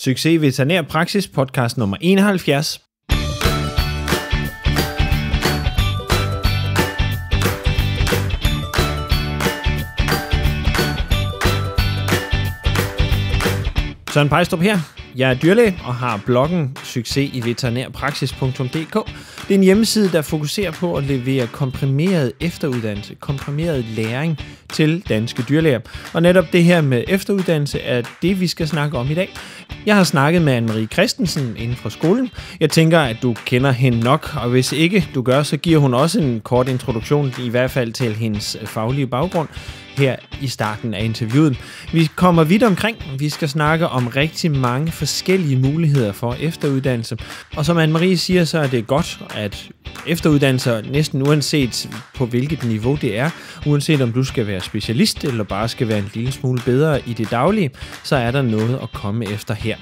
Succes Veterinær Praksis podcast nummer 71. Søren Pejstrup her. Jeg er dyrlæge og har bloggen succes i veterinærpraksis.dk. Det er en hjemmeside, der fokuserer på at levere komprimeret efteruddannelse, komprimeret læring til danske dyrlæger. Og netop det her med efteruddannelse er det, vi skal snakke om i dag. Jeg har snakket med Anne-Marie Christensen inden for skolen. Jeg tænker, at du kender hende nok, og hvis ikke du gør, så giver hun også en kort introduktion, i hvert fald til hendes faglige baggrund her i starten af interviewet. Vi kommer vidt omkring. Vi skal snakke om rigtig mange forskellige muligheder for efteruddannelse. Og som Anne-Marie siger, så er det godt, at efteruddannelser næsten uanset på hvilket niveau det er, uanset om du skal være specialist eller bare skal være en lille smule bedre i det daglige, så er der noget at komme efter her.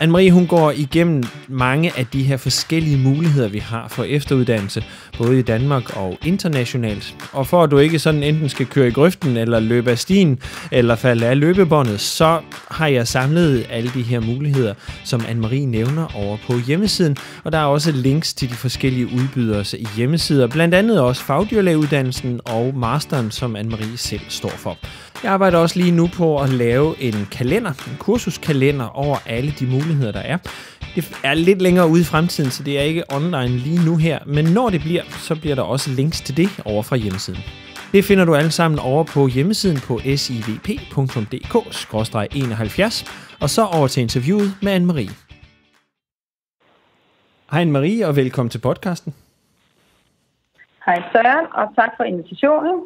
Anne-Marie, hun går igennem mange af de her forskellige muligheder, vi har for efteruddannelse, både i Danmark og internationalt. Og for at du ikke sådan enten skal køre i grøften, eller løbe af stien, eller falde af løbebåndet, så har jeg samlet alle de her muligheder, som Anne-Marie nævner over på hjemmesiden. Og der er også links til de forskellige udbydere i hjemmesider, blandt andet også fagdyrlægeuddannelsen og masteren, som Anne-Marie selv står for. Jeg arbejder også lige nu på at lave en kalender, en kursuskalender over alle de muligheder, der er. Det er lidt længere ude i fremtiden, så det er ikke online lige nu her, men når det bliver, så bliver der også links til det over fra hjemmesiden. Det finder du alle sammen over på hjemmesiden på sivp.dk-71, og så over til interviewet med Anne-Marie. Hej Anne-Marie, og velkommen til podcasten. Hej Søren, og tak for invitationen.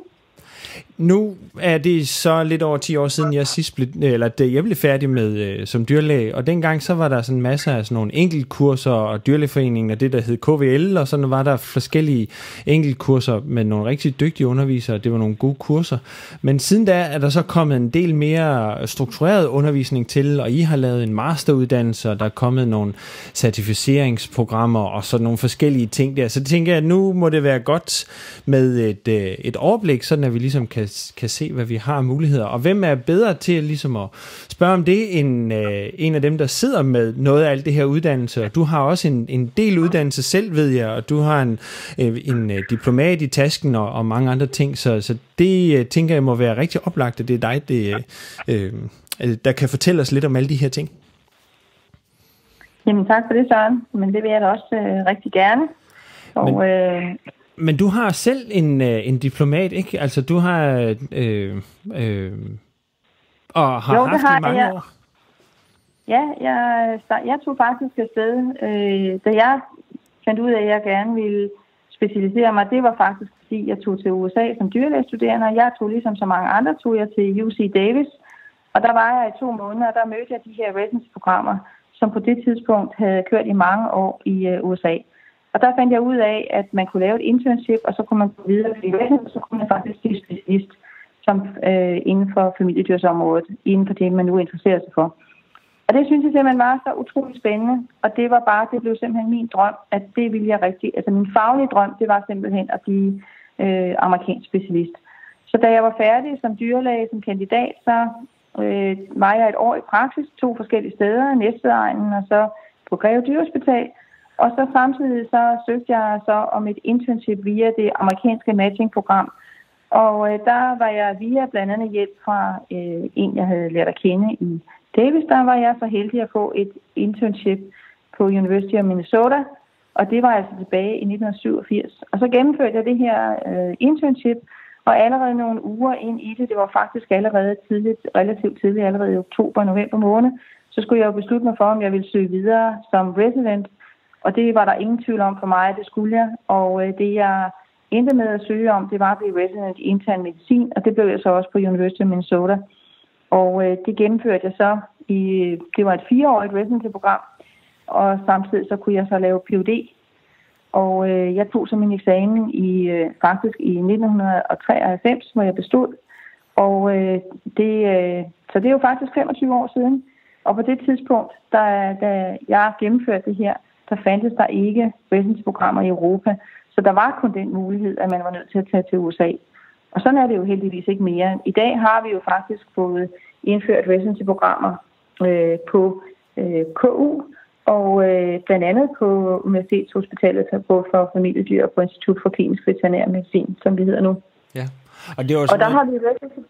Nu er det så lidt over 10 år siden, jeg sidst blev, øh, eller det, jeg blev færdig med øh, som dyrlæge, og dengang så var der sådan masser af sådan nogle enkeltkurser og dyrlægeforeningen og det, der hed KVL, og sådan var der forskellige enkeltkurser med nogle rigtig dygtige undervisere, det var nogle gode kurser. Men siden da er der så kommet en del mere struktureret undervisning til, og I har lavet en masteruddannelse, og der er kommet nogle certificeringsprogrammer og sådan nogle forskellige ting der. Så det tænker jeg, at nu må det være godt med et, øh, et overblik, sådan at vi ligesom kan, kan se, hvad vi har af muligheder. Og hvem er bedre til ligesom at spørge om det, end øh, en af dem, der sidder med noget af alt det her uddannelse. Og du har også en, en del uddannelse selv, ved jeg, og du har en, øh, en øh, diplomat i tasken og, og mange andre ting. Så, så det øh, tænker jeg må være rigtig oplagt, at det er dig, det, øh, øh, der kan fortælle os lidt om alle de her ting. Jamen tak for det, Søren. Men det vil jeg da også øh, rigtig gerne. Og, Men... øh, men du har selv en, øh, en diplomat, ikke? Altså, du har... Øh, øh, og har jo, haft har i mange jeg. år. Ja, jeg, jeg tog faktisk afsted, øh, da jeg fandt ud af, at jeg gerne ville specialisere mig. Det var faktisk, fordi jeg tog til USA som dyrlægestuderende, og jeg tog ligesom så mange andre, tog jeg til UC Davis. Og der var jeg i to måneder, og der mødte jeg de her residency-programmer, som på det tidspunkt havde kørt i mange år i øh, USA. Og der fandt jeg ud af, at man kunne lave et internship, og så kunne man gå videre i og så kunne man faktisk blive specialist som, øh, inden for familiedyrsområdet, inden for det, man nu interesserer sig for. Og det synes jeg simpelthen var så utroligt spændende, og det var bare, det blev simpelthen min drøm, at det ville jeg rigtig, altså min faglige drøm, det var simpelthen at blive øh, amerikansk specialist. Så da jeg var færdig som dyrlæge, som kandidat, så øh, var jeg et år i praksis, to forskellige steder, Næstvedegnen og så på Greve Dyrehospital, og så samtidig så søgte jeg så om et internship via det amerikanske matchingprogram. Og øh, der var jeg via blandt andet hjælp fra øh, en, jeg havde lært at kende i Davis, der var jeg så heldig at få et internship på University of Minnesota. Og det var altså tilbage i 1987. Og så gennemførte jeg det her øh, internship, og allerede nogle uger ind i det, det var faktisk allerede tidligt, relativt tidligt, allerede i oktober og november måned, så skulle jeg jo beslutte mig for, om jeg ville søge videre som resident og det var der ingen tvivl om for mig, at det skulle jeg. Og øh, det jeg endte med at søge om, det var at blive resident i intern medicin, og det blev jeg så også på University of Minnesota. Og øh, det gennemførte jeg så i, det var et fireårigt residency-program, og samtidig så kunne jeg så lave PhD. Og øh, jeg tog så min eksamen i øh, faktisk i 1993, hvor jeg bestod. Og øh, det, øh, så det er jo faktisk 25 år siden. Og på det tidspunkt, da, da jeg gennemførte det her, der fandtes der ikke residency-programmer i Europa. Så der var kun den mulighed, at man var nødt til at tage til USA. Og sådan er det jo heldigvis ikke mere. I dag har vi jo faktisk fået indført residency-programmer øh, på øh, KU, og øh, blandt andet på Universitetshospitalet for Familiedyr og på Institut for Klinisk Veterinær Medicin, som vi hedder nu. Ja, og, det var og der har vi virkelig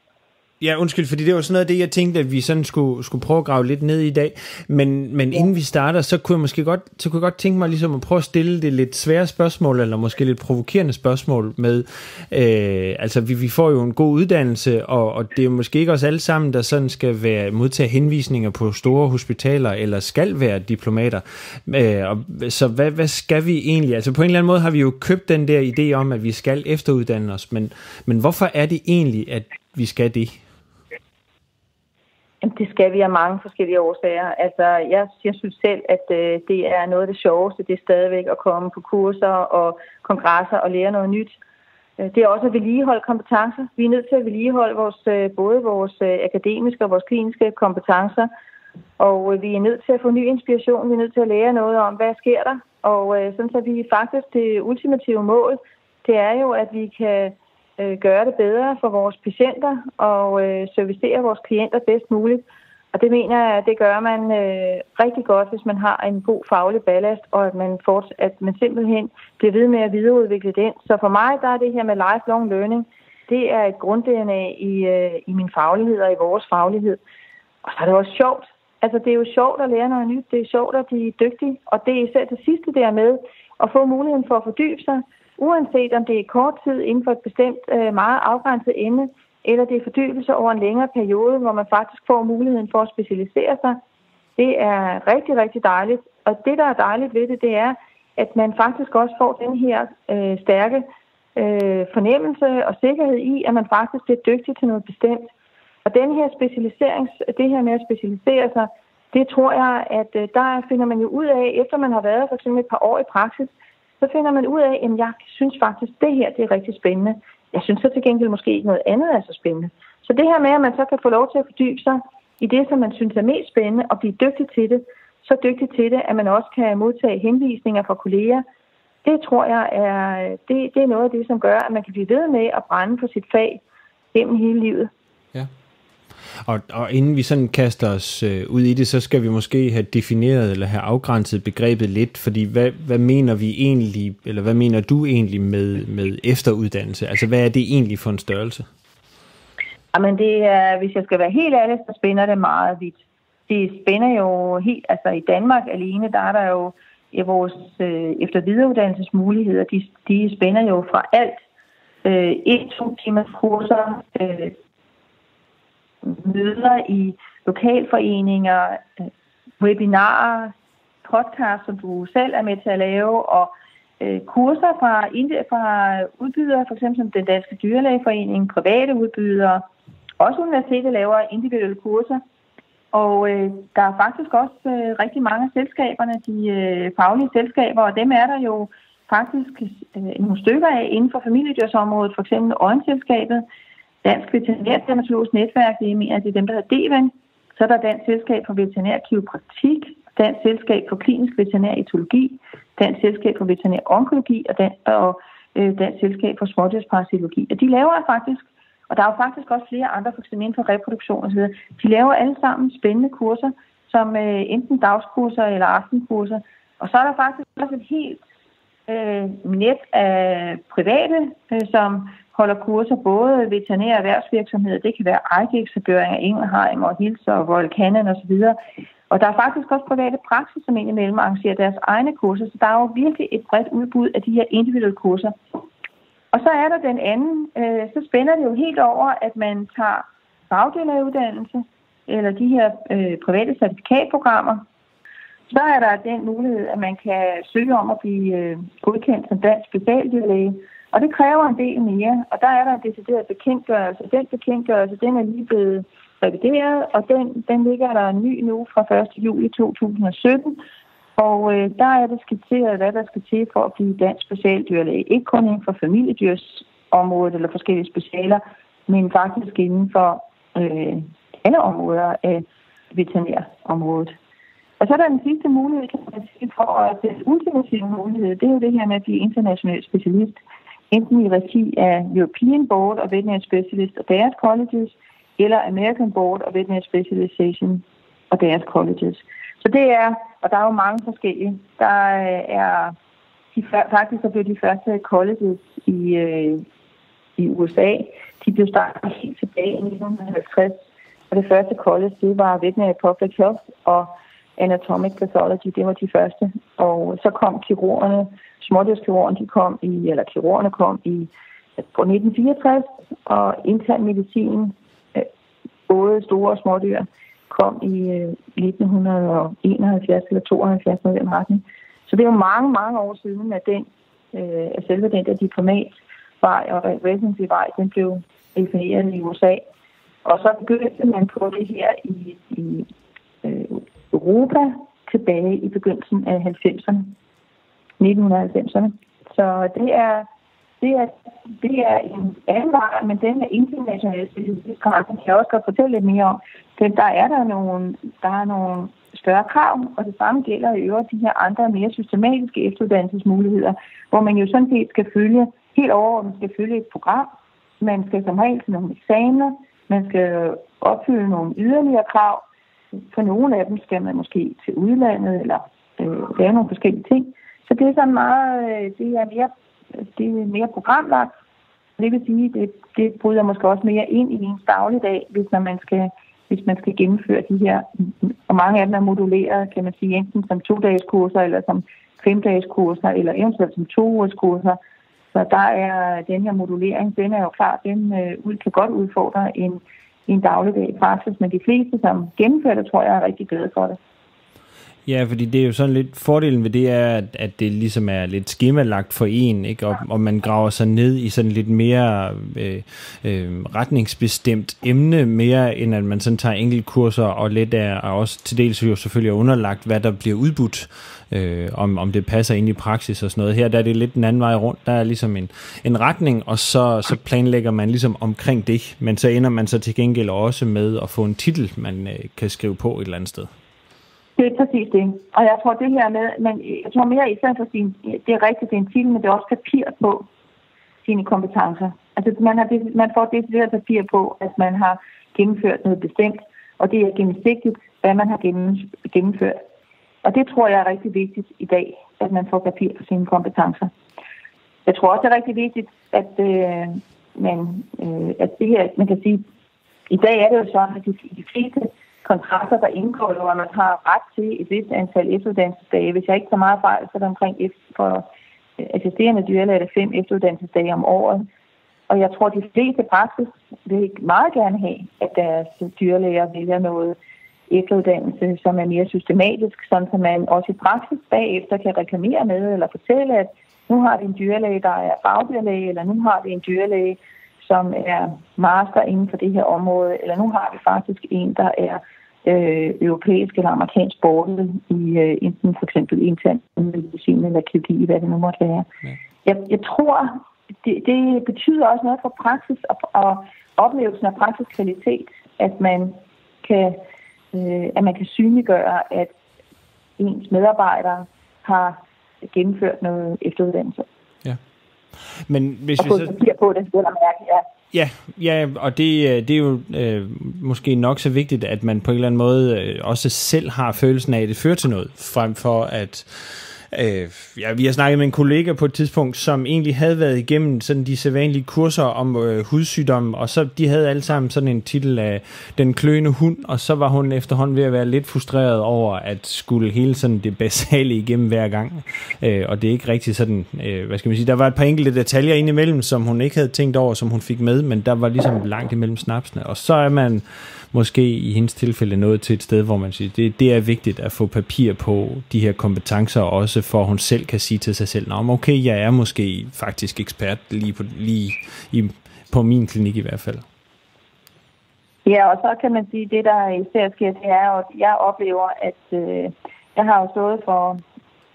Ja, undskyld, fordi det var sådan noget af det, jeg tænkte, at vi sådan skulle, skulle prøve at grave lidt ned i dag. Men, men ja. inden vi starter, så kunne jeg måske godt, så kunne jeg godt tænke mig ligesom at prøve at stille det lidt svære spørgsmål, eller måske lidt provokerende spørgsmål med, øh, altså vi, vi får jo en god uddannelse, og, og det er måske ikke os alle sammen, der sådan skal være modtage henvisninger på store hospitaler, eller skal være diplomater. Øh, og, så hvad, hvad skal vi egentlig? Altså på en eller anden måde har vi jo købt den der idé om, at vi skal efteruddanne os, men, men hvorfor er det egentlig, at vi skal det? Det skal vi af mange forskellige årsager. Altså, jeg, jeg synes selv, at øh, det er noget af det sjoveste, det er stadigvæk at komme på kurser og kongresser og lære noget nyt. Øh, det er også at vedligeholde kompetencer. Vi er nødt til at vedligeholde vores, øh, både vores øh, akademiske og vores kliniske kompetencer. Og vi er nødt til at få ny inspiration. Vi er nødt til at lære noget om, hvad sker der. Og sådan så vi faktisk det ultimative mål, det er jo, at vi kan øh, gøre det bedre for vores patienter og øh, servicere vores klienter bedst muligt. Og det mener jeg, at det gør man øh, rigtig godt, hvis man har en god faglig ballast, og at man, forts- at man simpelthen bliver ved med at videreudvikle den. Så for mig, der er det her med lifelong learning, det er et grund-DNA i, øh, i min faglighed og i vores faglighed. Og så er det også sjovt. Altså, det er jo sjovt at lære noget nyt. Det er sjovt at blive dygtig. Og det er især det sidste der med at få muligheden for at fordybe sig uanset om det er kort tid inden for et bestemt øh, meget afgrænset emne, eller det er fordybelse over en længere periode, hvor man faktisk får muligheden for at specialisere sig. Det er rigtig, rigtig dejligt. Og det, der er dejligt ved det, det er, at man faktisk også får den her øh, stærke øh, fornemmelse og sikkerhed i, at man faktisk bliver dygtig til noget bestemt. Og den her specialiserings, det her med at specialisere sig, det tror jeg, at øh, der finder man jo ud af, efter man har været for eksempel et par år i praksis, så finder man ud af, at jeg synes faktisk, at det her det er rigtig spændende. Jeg synes så til gengæld måske ikke noget andet er så spændende. Så det her med, at man så kan få lov til at fordybe sig i det, som man synes er mest spændende, og blive dygtig til det, så dygtig til det, at man også kan modtage henvisninger fra kolleger, det tror jeg er, det, det er noget af det, som gør, at man kan blive ved med at brænde på sit fag gennem hele livet. Ja. Og, og inden vi sådan kaster os øh, ud i det, så skal vi måske have defineret eller have afgrænset begrebet lidt, fordi hvad, hvad mener vi egentlig, eller hvad mener du egentlig med, med efteruddannelse? Altså hvad er det egentlig for en størrelse? Jamen det er, hvis jeg skal være helt ærlig, så spænder det meget vidt. Det spænder jo helt, altså i Danmark alene, der er der jo i vores øh, efter videreuddannelsesmuligheder, de, de spænder jo fra alt øh, et-to timers kurser, øh, møder i lokalforeninger, øh, webinarer, podcast, som du selv er med til at lave, og øh, kurser fra, fra udbydere, for eksempel som den Danske Dyrlægeforening, private udbydere, også universitetet laver individuelle kurser. Og øh, der er faktisk også øh, rigtig mange af selskaberne, de øh, faglige selskaber, og dem er der jo faktisk øh, nogle stykker af inden for familiedyrsområdet, for eksempel Øjenselskabet, Dansk Veterinærdermatologisk Netværk, det er, mener, det er dem, der hedder DVAN. Så er der Dansk Selskab for Veterinær Kiropraktik, Dansk Selskab for Klinisk Veterinær Etologi, Dansk Selskab for Veterinær Onkologi og, Dan, og øh, Dansk Selskab for Smådyrsparasitologi. Og de laver faktisk, og der er jo faktisk også flere andre, for inden for reproduktion osv., de laver alle sammen spændende kurser, som øh, enten dagskurser eller aftenkurser. Og så er der faktisk også et helt øh, net af private, øh, som holder kurser, både veterinære erhvervsvirksomheder, det kan være Ejgæksebøringer, Engelheim og Hilser og Royal Canin osv., og der er faktisk også private praksis, som indimellem arrangerer deres egne kurser, så der er jo virkelig et bredt udbud af de her individuelle kurser. Og så er der den anden, øh, så spænder det jo helt over, at man tager fagdeleruddannelse, eller de her øh, private certifikatprogrammer. Så er der den mulighed, at man kan søge om at blive øh, godkendt som dansk specialdyrlæge, og det kræver en del mere, og der er der en decideret bekendtgørelse. Den bekendtgørelse, den er lige blevet revideret, og den, den ligger der ny nu fra 1. juli 2017. Og øh, der er det skitseret, hvad der skal til for at blive dansk specialdyrlæge. Ikke kun inden for familiedyrsområdet eller forskellige specialer, men faktisk inden for øh, alle områder af veterinærområdet. Og så er der den sidste mulighed, kan man sige, for at øh, den ultimative mulighed, det er jo det her med at blive international specialist enten i regi af European Board of Veterinary Specialists og deres colleges, eller American Board of Veterinary Specialization og deres colleges. Så det er, og der er jo mange forskellige. Der øh, er de, faktisk så blev de første colleges i, øh, i USA, de blev startet helt tilbage i 1950. Og det første college, det var Veterinary Public Health og Anatomic Pathology, det var de første. Og så kom kirurgerne, Smådyrskirurgen, de kom i, eller kirurgerne kom i på 1964, og intern medicin, øh, både store og smådyr, kom i øh, 1971 eller 72 med den retning. Så det er jo mange, mange år siden, at den, øh, at selve den der diplomatvej og residencyvej, den blev defineret i USA. Og så begyndte man på det her i, i øh, Europa tilbage i begyndelsen af 90'erne, 1990'erne. Så det er, det er, det er en anden vej, men den er international specifisk kan jeg også godt fortælle lidt mere om. Den, der er der nogle, der er nogle større krav, og det samme gælder i øvrigt de her andre mere systematiske efteruddannelsesmuligheder, hvor man jo sådan set skal følge, helt overordnet skal følge et program. Man skal som regel til nogle eksamener, man skal opfylde nogle yderligere krav. For nogle af dem skal man måske til udlandet eller øh, lave nogle forskellige ting. Så det er sådan meget, øh, det er mere, det er mere programlagt. Det vil sige, det, det bryder måske også mere ind i ens dagligdag, hvis når man skal hvis man skal gennemføre de her, og mange af dem er moduleret, kan man sige, enten som to-dages kurser, eller som fem-dages kurser, eller eventuelt som to-ugers kurser. Så der er den her modulering, den er jo klar, den øh, kan godt udfordre en, en dagligdag i praksis, men de fleste, som gennemfører det, tror jeg er rigtig glade for det. Ja, fordi det er jo sådan lidt, fordelen ved det er, at, at det ligesom er lidt skemalagt for en, ikke? Og, og man graver sig ned i sådan lidt mere øh, øh, retningsbestemt emne, mere end at man sådan tager enkeltkurser og lidt er, og også til dels jo selvfølgelig er underlagt, hvad der bliver udbudt, øh, om, om det passer ind i praksis og sådan noget. Her der er det lidt den anden vej rundt, der er ligesom en, en retning, og så, så planlægger man ligesom omkring det, men så ender man så til gengæld også med at få en titel, man øh, kan skrive på et eller andet sted. Det er præcis det. Og jeg tror det her med, men jeg tror mere i stedet for sin, det er rigtigt, det er en titel, men det er også papir på sine kompetencer. Altså man, har, man får det her papir på, at man har gennemført noget bestemt, og det er gennemsigtigt, hvad man har gennemført. Og det tror jeg er rigtig vigtigt i dag, at man får papir på sine kompetencer. Jeg tror også, det er rigtig vigtigt, at, øh, man, øh, at det her, man kan sige, i dag er det jo sådan, at de, de fleste kontrakter, der indgår, hvor man har ret til et vist antal efteruddannelsesdage. Hvis jeg ikke tager meget fejl, så er det omkring for assisterende dyrlæger er fem efteruddannelsesdage om året. Og jeg tror, at de fleste praksis vil meget gerne have, at deres dyrlæger vælger noget efteruddannelse, som er mere systematisk, sådan at man også i praksis bagefter kan reklamere med eller fortælle, at nu har vi en dyrlæge, der er bagdyrlæge, eller nu har vi en dyrlæge, som er master inden for det her område, eller nu har vi faktisk en, der er øh, europæisk eller amerikansk borger i øh, enten for eksempel intern medicin eller kirurgi, hvad det nu måtte være. Ja. Jeg, jeg tror, det, det betyder også noget for praksis og, og oplevelsen af praktisk kvalitet, at man kan, øh, at man kan synliggøre, at ens medarbejdere har gennemført noget efteruddannelse. Ja. Men hvis og vi så... på det, vil jeg mærke, ja. Ja, ja, og det, øh, det er jo øh, måske nok så vigtigt, at man på en eller anden måde øh, også selv har følelsen af, at det fører til noget, frem for at Øh, ja, vi har snakket med en kollega på et tidspunkt, som egentlig havde været igennem sådan de sædvanlige kurser om øh, hudsygdomme, og så de havde alle sammen sådan en titel af Den kløende hund, og så var hun efterhånden ved at være lidt frustreret over at skulle hele sådan det basale igennem hver gang. Øh, og det er ikke rigtig sådan, øh, hvad skal man sige, der var et par enkelte detaljer indimellem, som hun ikke havde tænkt over, som hun fik med, men der var ligesom langt imellem snapsene. Og så er man måske i hendes tilfælde nået til et sted, hvor man siger, det, det er vigtigt at få papir på de her kompetencer, også for at hun selv kan sige til sig selv, Nå, okay, jeg er måske faktisk ekspert lige på, lige i, på min klinik i hvert fald. Ja, og så kan man sige, det der især sker, det er at jeg oplever, at øh, jeg har jo stået for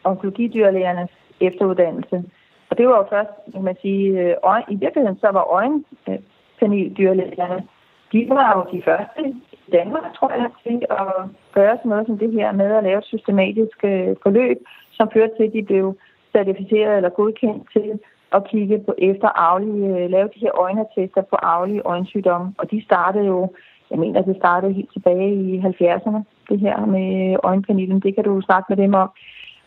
onkologidyrlægernes efteruddannelse. Og det var jo først, kan man sige, øh, øje, i virkeligheden så var øjenpaneldyrlægerne de var jo de første i Danmark, tror jeg, til at gøre sådan noget som det her med at lave et systematisk øh, forløb, som førte til, at de blev certificeret eller godkendt til at kigge på efter aflige, øh, lave de her øjenattester på aflige øjensygdomme. Og de startede jo, jeg mener, det startede helt tilbage i 70'erne. det her med øh, øjenpanelen. Det kan du snakke med dem om.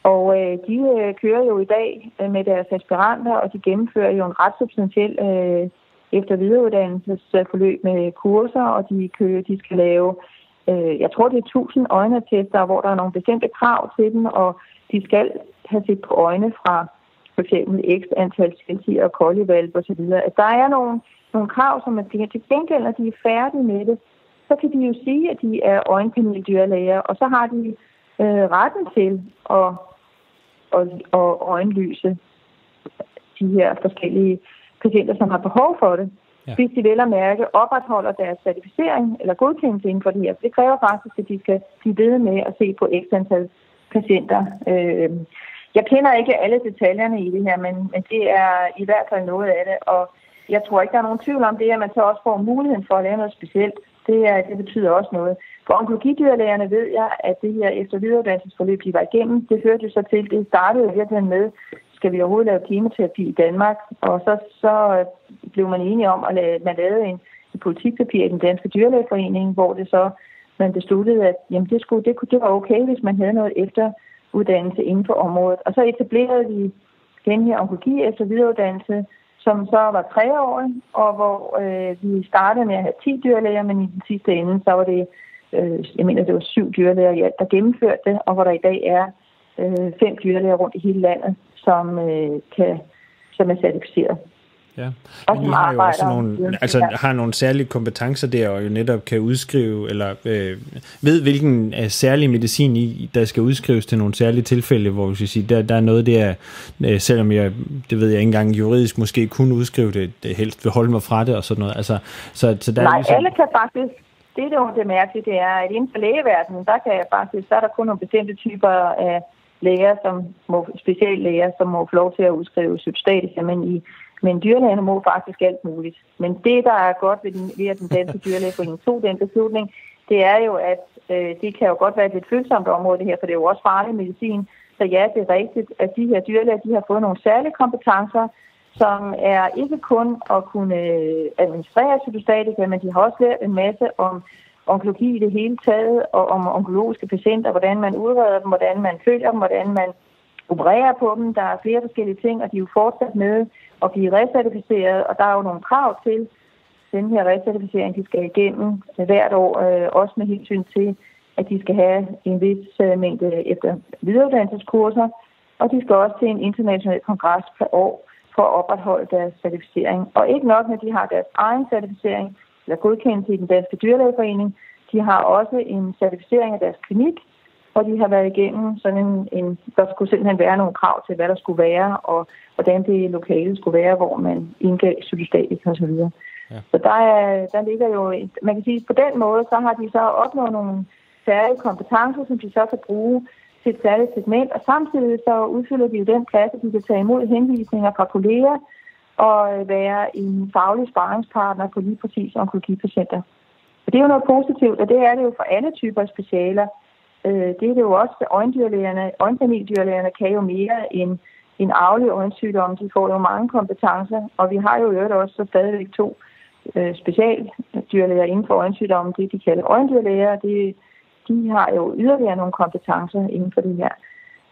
Og øh, de øh, kører jo i dag øh, med deres aspiranter, og de gennemfører jo en ret substantiel øh, efter videreuddannelsesforløb øh, med kurser, og de kører, de skal lave, øh, jeg tror det er 1000 øjenatester, hvor der er nogle bestemte krav til dem, og de skal have set på øjne fra for eksempel x antal celsier og kollevalg osv. Altså, der er nogle, nogle krav, som man siger, til gengæld, når de er færdige med det, så kan de jo sige, at de er øjenpaneldyrlæger, og så har de øh, retten til at, at, at øjenlyse de her forskellige patienter, som har behov for det. Ja. Hvis de vel at mærke opretholder deres certificering eller godkendelse inden for det her. Det kræver faktisk, at de skal blive ved med at se på x antal patienter. Øh, jeg kender ikke alle detaljerne i det her, men, men det er i hvert fald noget af det, og jeg tror ikke, der er nogen tvivl om det, at man så også får muligheden for at lave noget specielt. Det, er, det betyder også noget. For onkologidyrlægerne ved jeg, at det her efter videreuddannelsesforløb, de var igennem, det hørte jo så til, det startede jo virkelig med, skal vi overhovedet lave klimaterapi i Danmark? Og så, så øh, blev man enige om, at lave, man lavede en, en politikpapir i den danske dyrlægeforening, hvor det så man besluttede, at jamen, det, skulle, det, det var okay, hvis man havde noget efteruddannelse inden for området. Og så etablerede vi den her onkologi efter videreuddannelse, som så var treårig, og hvor øh, vi startede med at have 10 dyrlæger, men i den sidste ende, så var det, øh, jeg mener, det var syv dyrlæger i alt, der gennemførte det, og hvor der i dag er øh, fem dyrlæger rundt i hele landet, som, øh, kan, som er certificeret. Ja, men I har jo også nogle, altså, har nogle særlige kompetencer der, og jo netop kan udskrive, eller øh, ved hvilken uh, særlig medicin, I, der skal udskrives til nogle særlige tilfælde, hvor vi sige, der, der er noget der, øh, selvom jeg, det ved jeg ikke engang juridisk, måske kunne udskrive det, det helst vil holde mig fra det og sådan noget. Altså, så, så der Nej, er ligesom... alle kan faktisk, det er det, det mærkelige, det er, at inden for lægeverdenen, der kan jeg faktisk, så er der kun nogle bestemte typer af læger, som må, speciallæger, som må få lov til at udskrive substatia, men i men dyrlægerne må faktisk alt muligt. Men det, der er godt ved, den, ved at den danske dyrlægeforening tog den beslutning, det er jo, at øh, det kan jo godt være et lidt følsomt område det her, for det er jo også farlig medicin. Så ja, det er rigtigt, at de her dyrlæger, de har fået nogle særlige kompetencer, som er ikke kun at kunne øh, administrere cytostatika, men de har også lært en masse om onkologi i det hele taget, og om onkologiske patienter, hvordan man udreder dem, hvordan man følger dem, hvordan man opererer på dem. Der er flere forskellige ting, og de er jo fortsat med at blive recertificeret, og der er jo nogle krav til den her recertificering, de skal igennem hvert år, øh, også med hensyn til, at de skal have en vis øh, mængde efter videreuddannelseskurser, og de skal også til en international kongres per år for at opretholde deres certificering. Og ikke nok, når de har deres egen certificering, eller godkendelse i den danske dyrlægeforening, de har også en certificering af deres klinik, og de har været igennem sådan en, en, der skulle simpelthen være nogle krav til, hvad der skulle være, og hvordan det lokale skulle være, hvor man indgav cytostatika osv. Ja. Så der, er, der ligger jo, man kan sige, på den måde, så har de så opnået nogle særlige kompetencer, som de så kan bruge til et særligt segment, og samtidig så udfylder de jo den plads, at de kan tage imod henvisninger fra kolleger og øh, være en faglig sparringspartner på lige præcis onkologipatienter. Og det er jo noget positivt, og det er det jo for alle typer specialer. Øh, det er det jo også, øjendyrlægerne, øjenpaneldyrlægerne kan jo mere end en arvelig øjensygdom. De får jo mange kompetencer, og vi har jo øvrigt også så stadigvæk to øh, specialdyrlæger inden for øjensygdommen, det de kalder øjendyrlæger, det, de har jo yderligere nogle kompetencer inden for det her.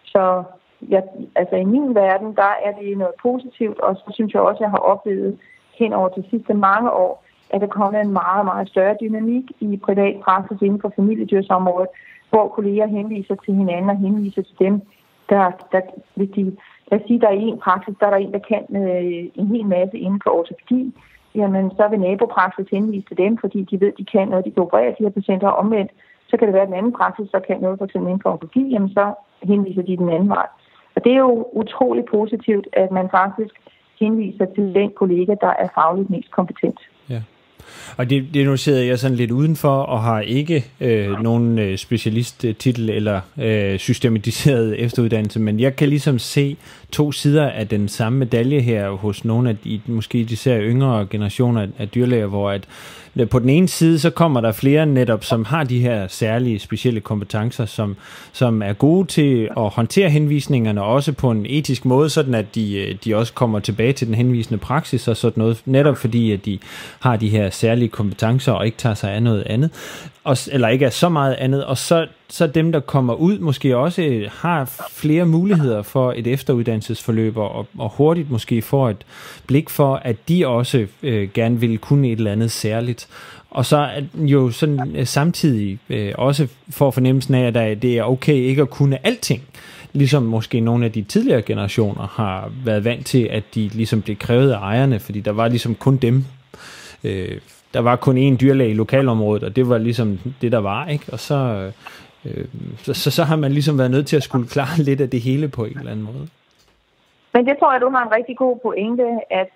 Så ja, altså i min verden, der er det noget positivt, og så synes jeg også, at jeg har oplevet hen over de sidste mange år, at der kommer en meget, meget større dynamik i privat praksis inden for familiedyrsområdet, hvor kolleger henviser til hinanden og henviser til dem, der, der hvis de, lad os sige, der er en praksis, der er der en, der kan øh, en hel masse inden for ortopædi, jamen så vil nabopraksis henvise til dem, fordi de ved, de kan noget, de kan operere de her patienter omvendt. Så kan det være, at den anden praksis, så kan noget for eksempel inden for onkologi, jamen så henviser de den anden vej. Og det er jo utrolig positivt, at man faktisk henviser til den kollega, der er fagligt mest kompetent. Ja. Og det, det nu sidder jeg sådan lidt udenfor og har ikke øh, nogen øh, specialisttitel eller øh, systematiseret efteruddannelse, men jeg kan ligesom se to sider af den samme medalje her hos nogle af de, måske især yngre generationer af dyrlæger, hvor at øh, på den ene side, så kommer der flere netop, som har de her særlige, specielle kompetencer, som, som er gode til at håndtere henvisningerne, også på en etisk måde, sådan at de, øh, de også kommer tilbage til den henvisende praksis og sådan noget, netop fordi, at de har de her særlige kompetencer og ikke tager sig af noget andet, og, eller ikke er så meget andet, og så, så dem, der kommer ud, måske også har flere muligheder for et efteruddannelsesforløb, og, og hurtigt måske får et blik for, at de også øh, gerne vil kunne et eller andet særligt. Og så jo sådan øh, samtidig øh, også får fornemmelsen af, at det er okay ikke at kunne alting ligesom måske nogle af de tidligere generationer har været vant til, at de ligesom blev krævet af ejerne, fordi der var ligesom kun dem. Øh, der var kun én dyrlæge i lokalområdet, og det var ligesom det, der var, ikke? Og så, øh, så, så, så har man ligesom været nødt til at skulle klare lidt af det hele på en eller anden måde. Men det tror jeg, du har en rigtig god pointe, at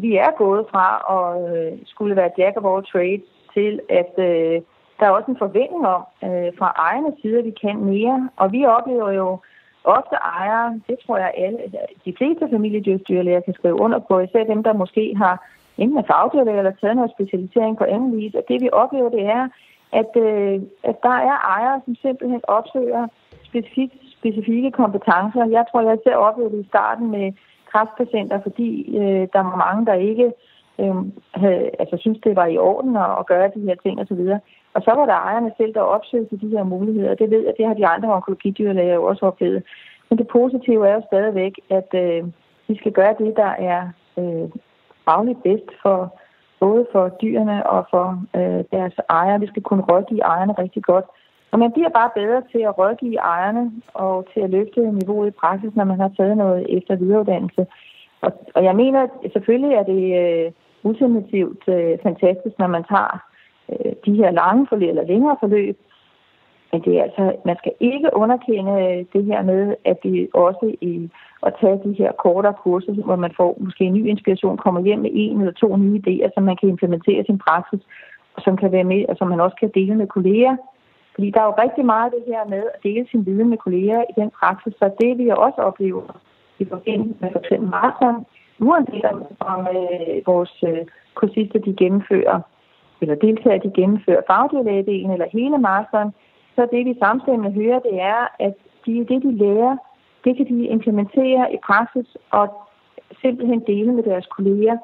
vi er gået fra at øh, skulle være jack of all trades til, at øh, der er også en forventning om øh, fra ejernes side, at vi kan mere. Og vi oplever jo ofte ejere, det tror jeg alle, de fleste familiedyrlæger kan skrive under på, især dem, der måske har enten er fagdyrlæger eller taget noget specialisering på anden vis. Og det vi oplever, det er, at, øh, at der er ejere, som simpelthen opsøger specifik, specifikke kompetencer. Jeg tror, jeg selv oplevede det i starten med kræftpatienter, fordi øh, der var mange, der ikke øh, havde, altså, synes, det var i orden at, at gøre de her ting osv. Og så var der ejerne selv, der opsøgte de her muligheder. Det ved jeg, det har de andre onkologidyrlæger jo også oplevet. Men det positive er jo stadigvæk, at øh, vi skal gøre det, der er øh, fagligt bedst for både for dyrene og for øh, deres ejere. Vi skal kunne rådgive ejerne rigtig godt. Og man bliver bare bedre til at rådgive ejerne og til at løfte niveauet i praksis, når man har taget noget efter videreuddannelse. Og, og jeg mener, at selvfølgelig er det øh, ultimativt øh, fantastisk, når man tager øh, de her lange forløb eller længere forløb. Men det er altså, man skal ikke underkende øh, det her med, at det også i at tage de her kortere kurser, hvor man får måske en ny inspiration, kommer hjem med en eller to nye idéer, som man kan implementere i sin praksis, og som kan være med, og som man også kan dele med kolleger. Fordi der er jo rigtig meget det her med at dele sin viden med kolleger i den praksis, så det vi også oplever i forbindelse med f.eks. maraton, uanset om øh, vores øh, kursister de gennemfører eller deltager, de gennemfører fagdyrlægedelen eller hele masteren, så det vi samstemmende hører, det er, at de, det de lærer, det kan de implementere i praksis og simpelthen dele med deres kolleger.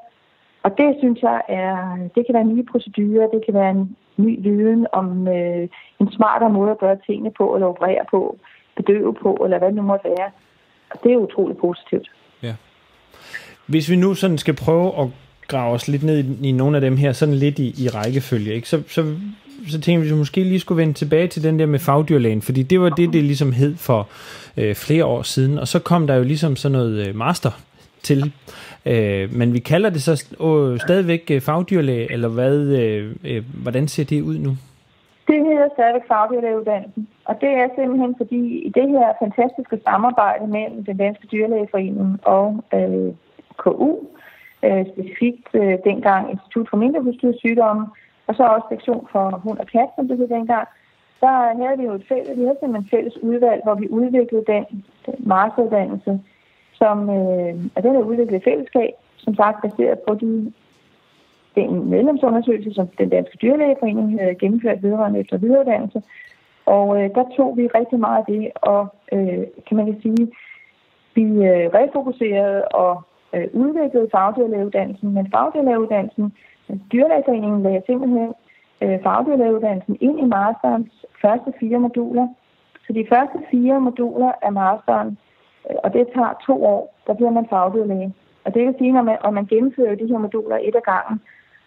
Og det synes jeg er, det kan være nye procedurer, det kan være en ny viden om øh, en smartere måde at gøre tingene på, eller operere på, bedøve på, eller hvad det nu måtte være. Og det er utroligt positivt. Ja. Hvis vi nu sådan skal prøve at grave os lidt ned i, i nogle af dem her, sådan lidt i, i rækkefølge, ikke? Så, så, så tænkte vi, at vi måske lige skulle vende tilbage til den der med fagdyrlægen, fordi det var det, det ligesom hed for øh, flere år siden, og så kom der jo ligesom sådan noget øh, master til, øh, men vi kalder det så øh, stadigvæk øh, fagdyrlæge, eller hvad, øh, øh, hvordan ser det ud nu? Det hedder stadigvæk fagdyrlægeuddannelsen, og det er simpelthen fordi i det her fantastiske samarbejde mellem den danske dyrlægeforening og øh, KU, øh, specifikt øh, dengang Institut for Mindre og så også sektion for hund og kat, som det hed dengang, der havde vi jo et fælles, vi havde simpelthen et fælles udvalg, hvor vi udviklede den, den masteruddannelse, som øh, er den er udviklet i fællesskab, som sagt baseret på de, den medlemsundersøgelse, som den danske dyrlægeforening havde gennemført vedrørende efter videreuddannelse. Og øh, der tog vi rigtig meget af det, og øh, kan man sige, vi øh, refokuserede og øh, udviklet fagdyrlægeuddannelsen, men fagdyrlægeuddannelsen, øh, dyrlægeforeningen lagde simpelthen øh, fagdyrlægeuddannelsen ind i masterens første fire moduler. Så de første fire moduler af masteren, øh, og det tager to år, der bliver man fagdyrlæge. Og det vil sige, at man, man gennemfører de her moduler et af gangen,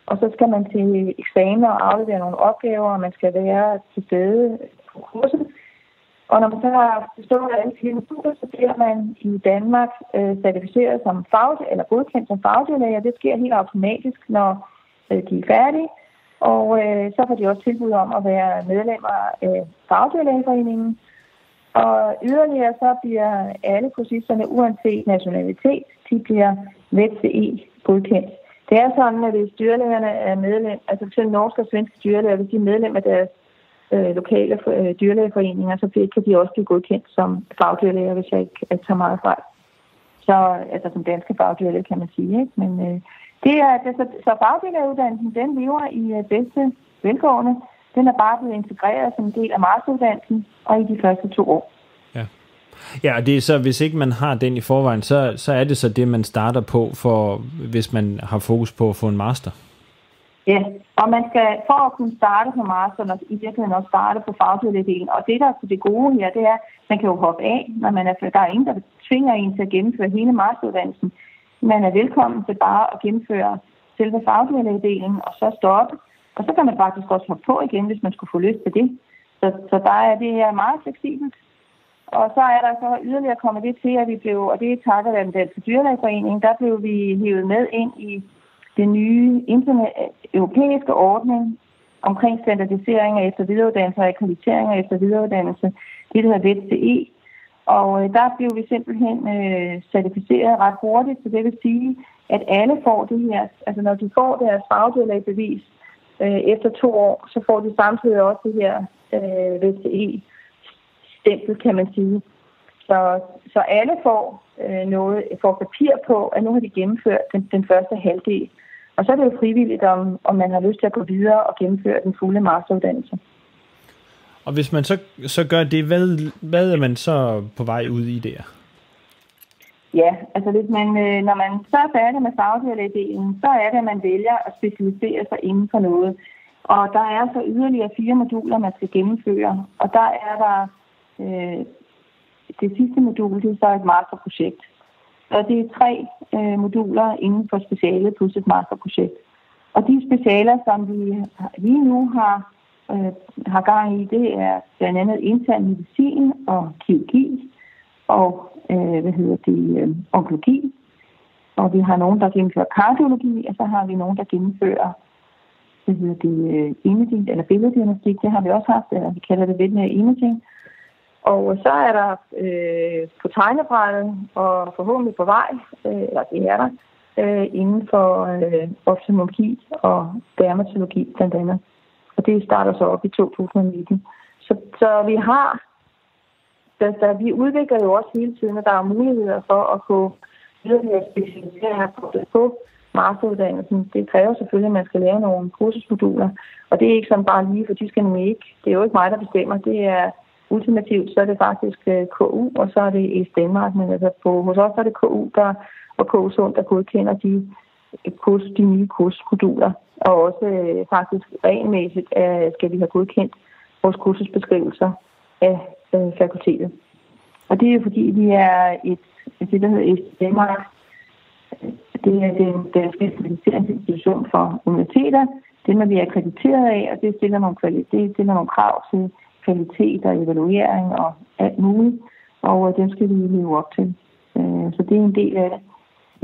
og så skal man til eksamen og aflevere nogle opgaver, og man skal være til stede på kurset. Og når man så har bestået alle sine studier, så bliver man i Danmark øh, certificeret som fagde, eller godkendt som fagdyrlæge, og det sker helt automatisk, når øh, de er færdige. Og øh, så får de også tilbud om at være medlemmer af fagdyrlægeforeningen. Og yderligere så bliver alle kursisterne, uanset nationalitet, de bliver VCE godkendt. Det er sådan, at hvis dyrlægerne er medlem, altså f.eks. norske og svenske dyrlæger, hvis de er medlem af deres øh, lokale øh, dyrlægeforeninger, så kan de også blive godkendt som fagdyrlæger, hvis jeg ikke tager meget fejl. Så, altså som danske fagdyrlæger, kan man sige. Ikke? Men øh, det er, det, så, så fagdyrlægeuddannelsen, den lever i øh, bedste velgående. Den er bare blevet integreret som en del af masteruddannelsen, og i de første to år. Ja. Ja, og det er så, hvis ikke man har den i forvejen, så, så er det så det, man starter på, for hvis man har fokus på at få en master. Ja, og man skal for at kunne starte på maraton, og i virkeligheden også starte på fagdelen. Og det, der er det gode her, det er, at man kan jo hoppe af, når man er, der er ingen, der tvinger en til at gennemføre hele masteruddannelsen. Man er velkommen til bare at gennemføre selve fagdelen og så stoppe. Og så kan man faktisk også hoppe på igen, hvis man skulle få lyst til det. Så, så der er det her meget fleksibelt. Og så er der så yderligere kommet det til, at vi blev, og det er takket af den danske dyrlægeforening, der blev vi hævet med ind i den nye europæiske ordning omkring standardisering af efter videreuddannelse og akkreditering af efter videreuddannelse, det der hedder VET-CE. Og øh, der blev vi simpelthen øh, certificeret ret hurtigt, så det vil sige, at alle får det her, altså når de får deres fagdyrlægebevis øh, efter to år, så får de samtidig også det her øh, VTE-stempel, kan man sige. Så, så alle får øh, noget, får papir på, at nu har de gennemført den, den første halvdel. Og så er det jo frivilligt, om, om man har lyst til at gå videre og gennemføre den fulde masteruddannelse. Og hvis man så, så gør det, hvad, hvad er man så på vej ud i der? Ja, altså hvis man, øh, når man så er færdig med fagdialogdelen, så er det, at man vælger at specialisere sig inden for noget. Og der er så yderligere fire moduler, man skal gennemføre. Og der er der øh, det sidste modul, det er så et masterprojekt. Så det er tre øh, moduler inden for specialet plus et masterprojekt. Og de specialer, som vi lige nu har, øh, har gang i, det er blandt andet intern medicin og kirurgi og øh, hvad hedder det, øh, onkologi. Og vi har nogen, der gennemfører kardiologi, og så har vi nogen, der gennemfører hvad hedder det, øh, imaging eller billeddiagnostik. Det har vi også haft, eller vi kalder det veterinær imaging. Og så er der øh, på tegnebrættet, og forhåbentlig på vej, øh, eller det er der, øh, inden for øh, oftalmologi og dermatologi blandt andet. Og det starter så op i 2019. Så, så vi har, der, der, vi udvikler jo også hele tiden, at der er muligheder for at få yderligere specialiseringer på, masteruddannelsen. Det kræver selvfølgelig, at man skal lave nogle kursusmoduler, og det er ikke sådan bare lige, for de skal ikke. Det er jo ikke mig, der bestemmer. Det er ultimativt, så er det faktisk øh, KU, og så er det i Danmark, men altså på, hos os er det KU, der, og KU Sund, der godkender de, øh, kurs, de nye kursmoduler. Og også øh, faktisk regelmæssigt øh, skal vi have godkendt vores kursusbeskrivelser af øh, fakultetet. Og det er jo fordi, vi er et, det der hedder Danmark, det er den danske institution for universiteter. Det er vi er akkrediteret af, og det stiller nogle, kvalitet, det stiller nogle krav til kvalitet og evaluering og alt muligt, og øh, dem skal vi leve op til. Øh, så det er en del af det.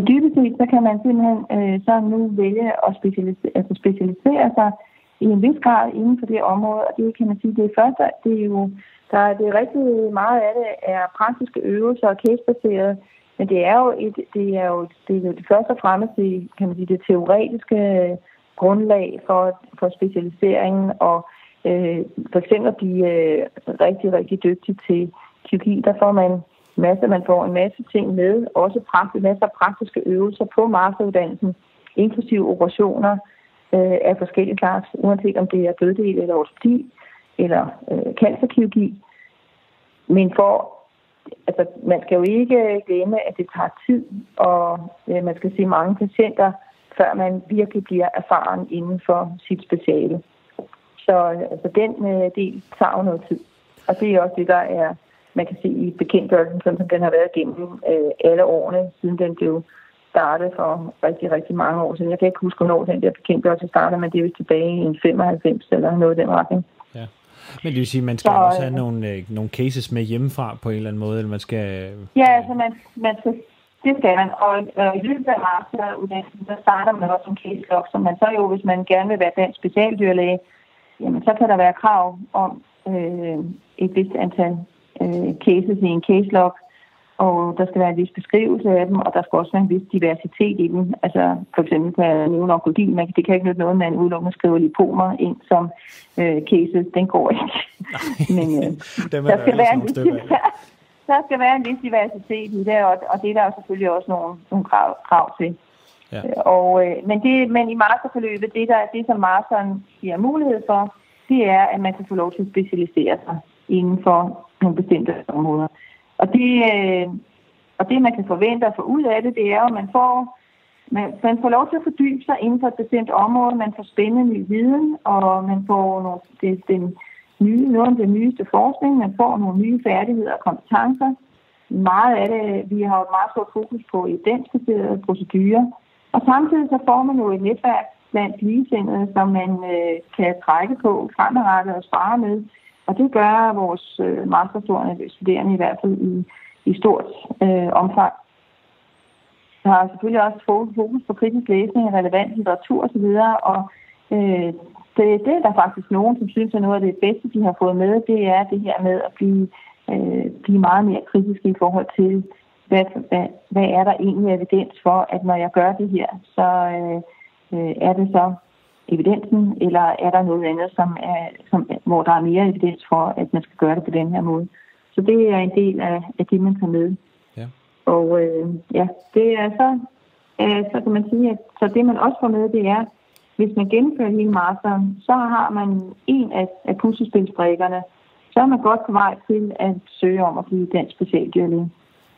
Dybest set, så kan man simpelthen øh, så nu vælge at specialisere, altså specialisere sig i en vis grad inden for det område, og det kan man sige, det er første, det er jo, der er, det er rigtig meget af det er praktiske øvelser og casebaseret, men det er jo et, det er jo, det er jo det første og fremmest, det, kan man sige, det teoretiske øh, grundlag for, for specialiseringen og øh, for eksempel at blive øh, altså, rigtig, rigtig dygtig til kirurgi, der får man masse, man får en masse ting med, også praktisk, masser af praktiske øvelser på masteruddannelsen, inklusive operationer øh, af forskellige slags, uanset om det er døddel eller ortopedi eller øh, cancerkirurgi. Men for, altså, man skal jo ikke øh, glemme, at det tager tid, og øh, man skal se mange patienter, før man virkelig bliver erfaren inden for sit speciale. Så altså, den øh, del tager jo noget tid. Og det er også det, der er, man kan se i bekendtgørelsen, som den har været gennem øh, alle årene, siden den blev startet for rigtig, rigtig mange år siden. Jeg kan ikke huske, hvornår den der bekendtgørelse starter, men det er jo tilbage i en 95 eller noget i den retning. Ja. Men det vil sige, at man skal så, også have øh, nogle, øh, nogle cases med hjemmefra på en eller anden måde, eller man skal... Ja, altså man, man skal, det skal man. Og øh, i løbet af masteruddannelsen, så starter man også en case log, som man så jo, hvis man gerne vil være dansk specialdyrlæge, jamen så kan der være krav om øh, et vist antal øh, cases i en case log, og der skal være en vis beskrivelse af dem, og der skal også være en vis diversitet i dem. Altså for eksempel kan jeg nævne onkologi, men det kan ikke nytte noget, man udelukkende skriver lipomer ind som øh, cases. Den går ikke. men øh, der, skal være en vis, der skal være en vis diversitet i det, og, og det er der selvfølgelig også nogle, nogle krav, krav til. Ja. Øh, og, øh, men, det, men i masterforløbet, det, der, det som masteren giver mulighed for, det er, at man kan få lov til at specialisere sig inden for nogle bestemte områder. Og det, øh, og det man kan forvente at få ud af det, det er at man får man, man får lov til at fordybe sig inden for et bestemt område, man får spændende ny viden, og man får nogle, det, den nye, noget af den nyeste forskning, man får nogle nye færdigheder og kompetencer. Meget af det, vi har jo et meget stort fokus på evidensbaserede procedurer, og samtidig så får man jo et netværk blandt ligesindede, som man øh, kan trække på fremadrettet og spare med. Og det gør vores øh, masterstuderende i hvert fald i, i stort øh, omfang. Jeg har selvfølgelig også fokus på kritisk læsning, relevant litteratur osv., og øh, det, det er der faktisk nogen, som synes, at noget af det bedste, de har fået med, det er det her med at blive, øh, blive meget mere kritiske i forhold til, hvad, hvad, hvad er der egentlig evidens for, at når jeg gør det her, så øh, øh, er det så evidensen, eller er der noget andet, som er, som, hvor der er mere evidens for, at man skal gøre det på den her måde. Så det er en del af, af det, man tager med. Ja. Og øh, ja, det er så, øh, så kan man sige, at så det man også får med, det er, hvis man gennemfører hele masteren, så har man en af, af puslespilsbrikkerne, så er man godt på vej til at søge om at blive dansk specialdyrlæge.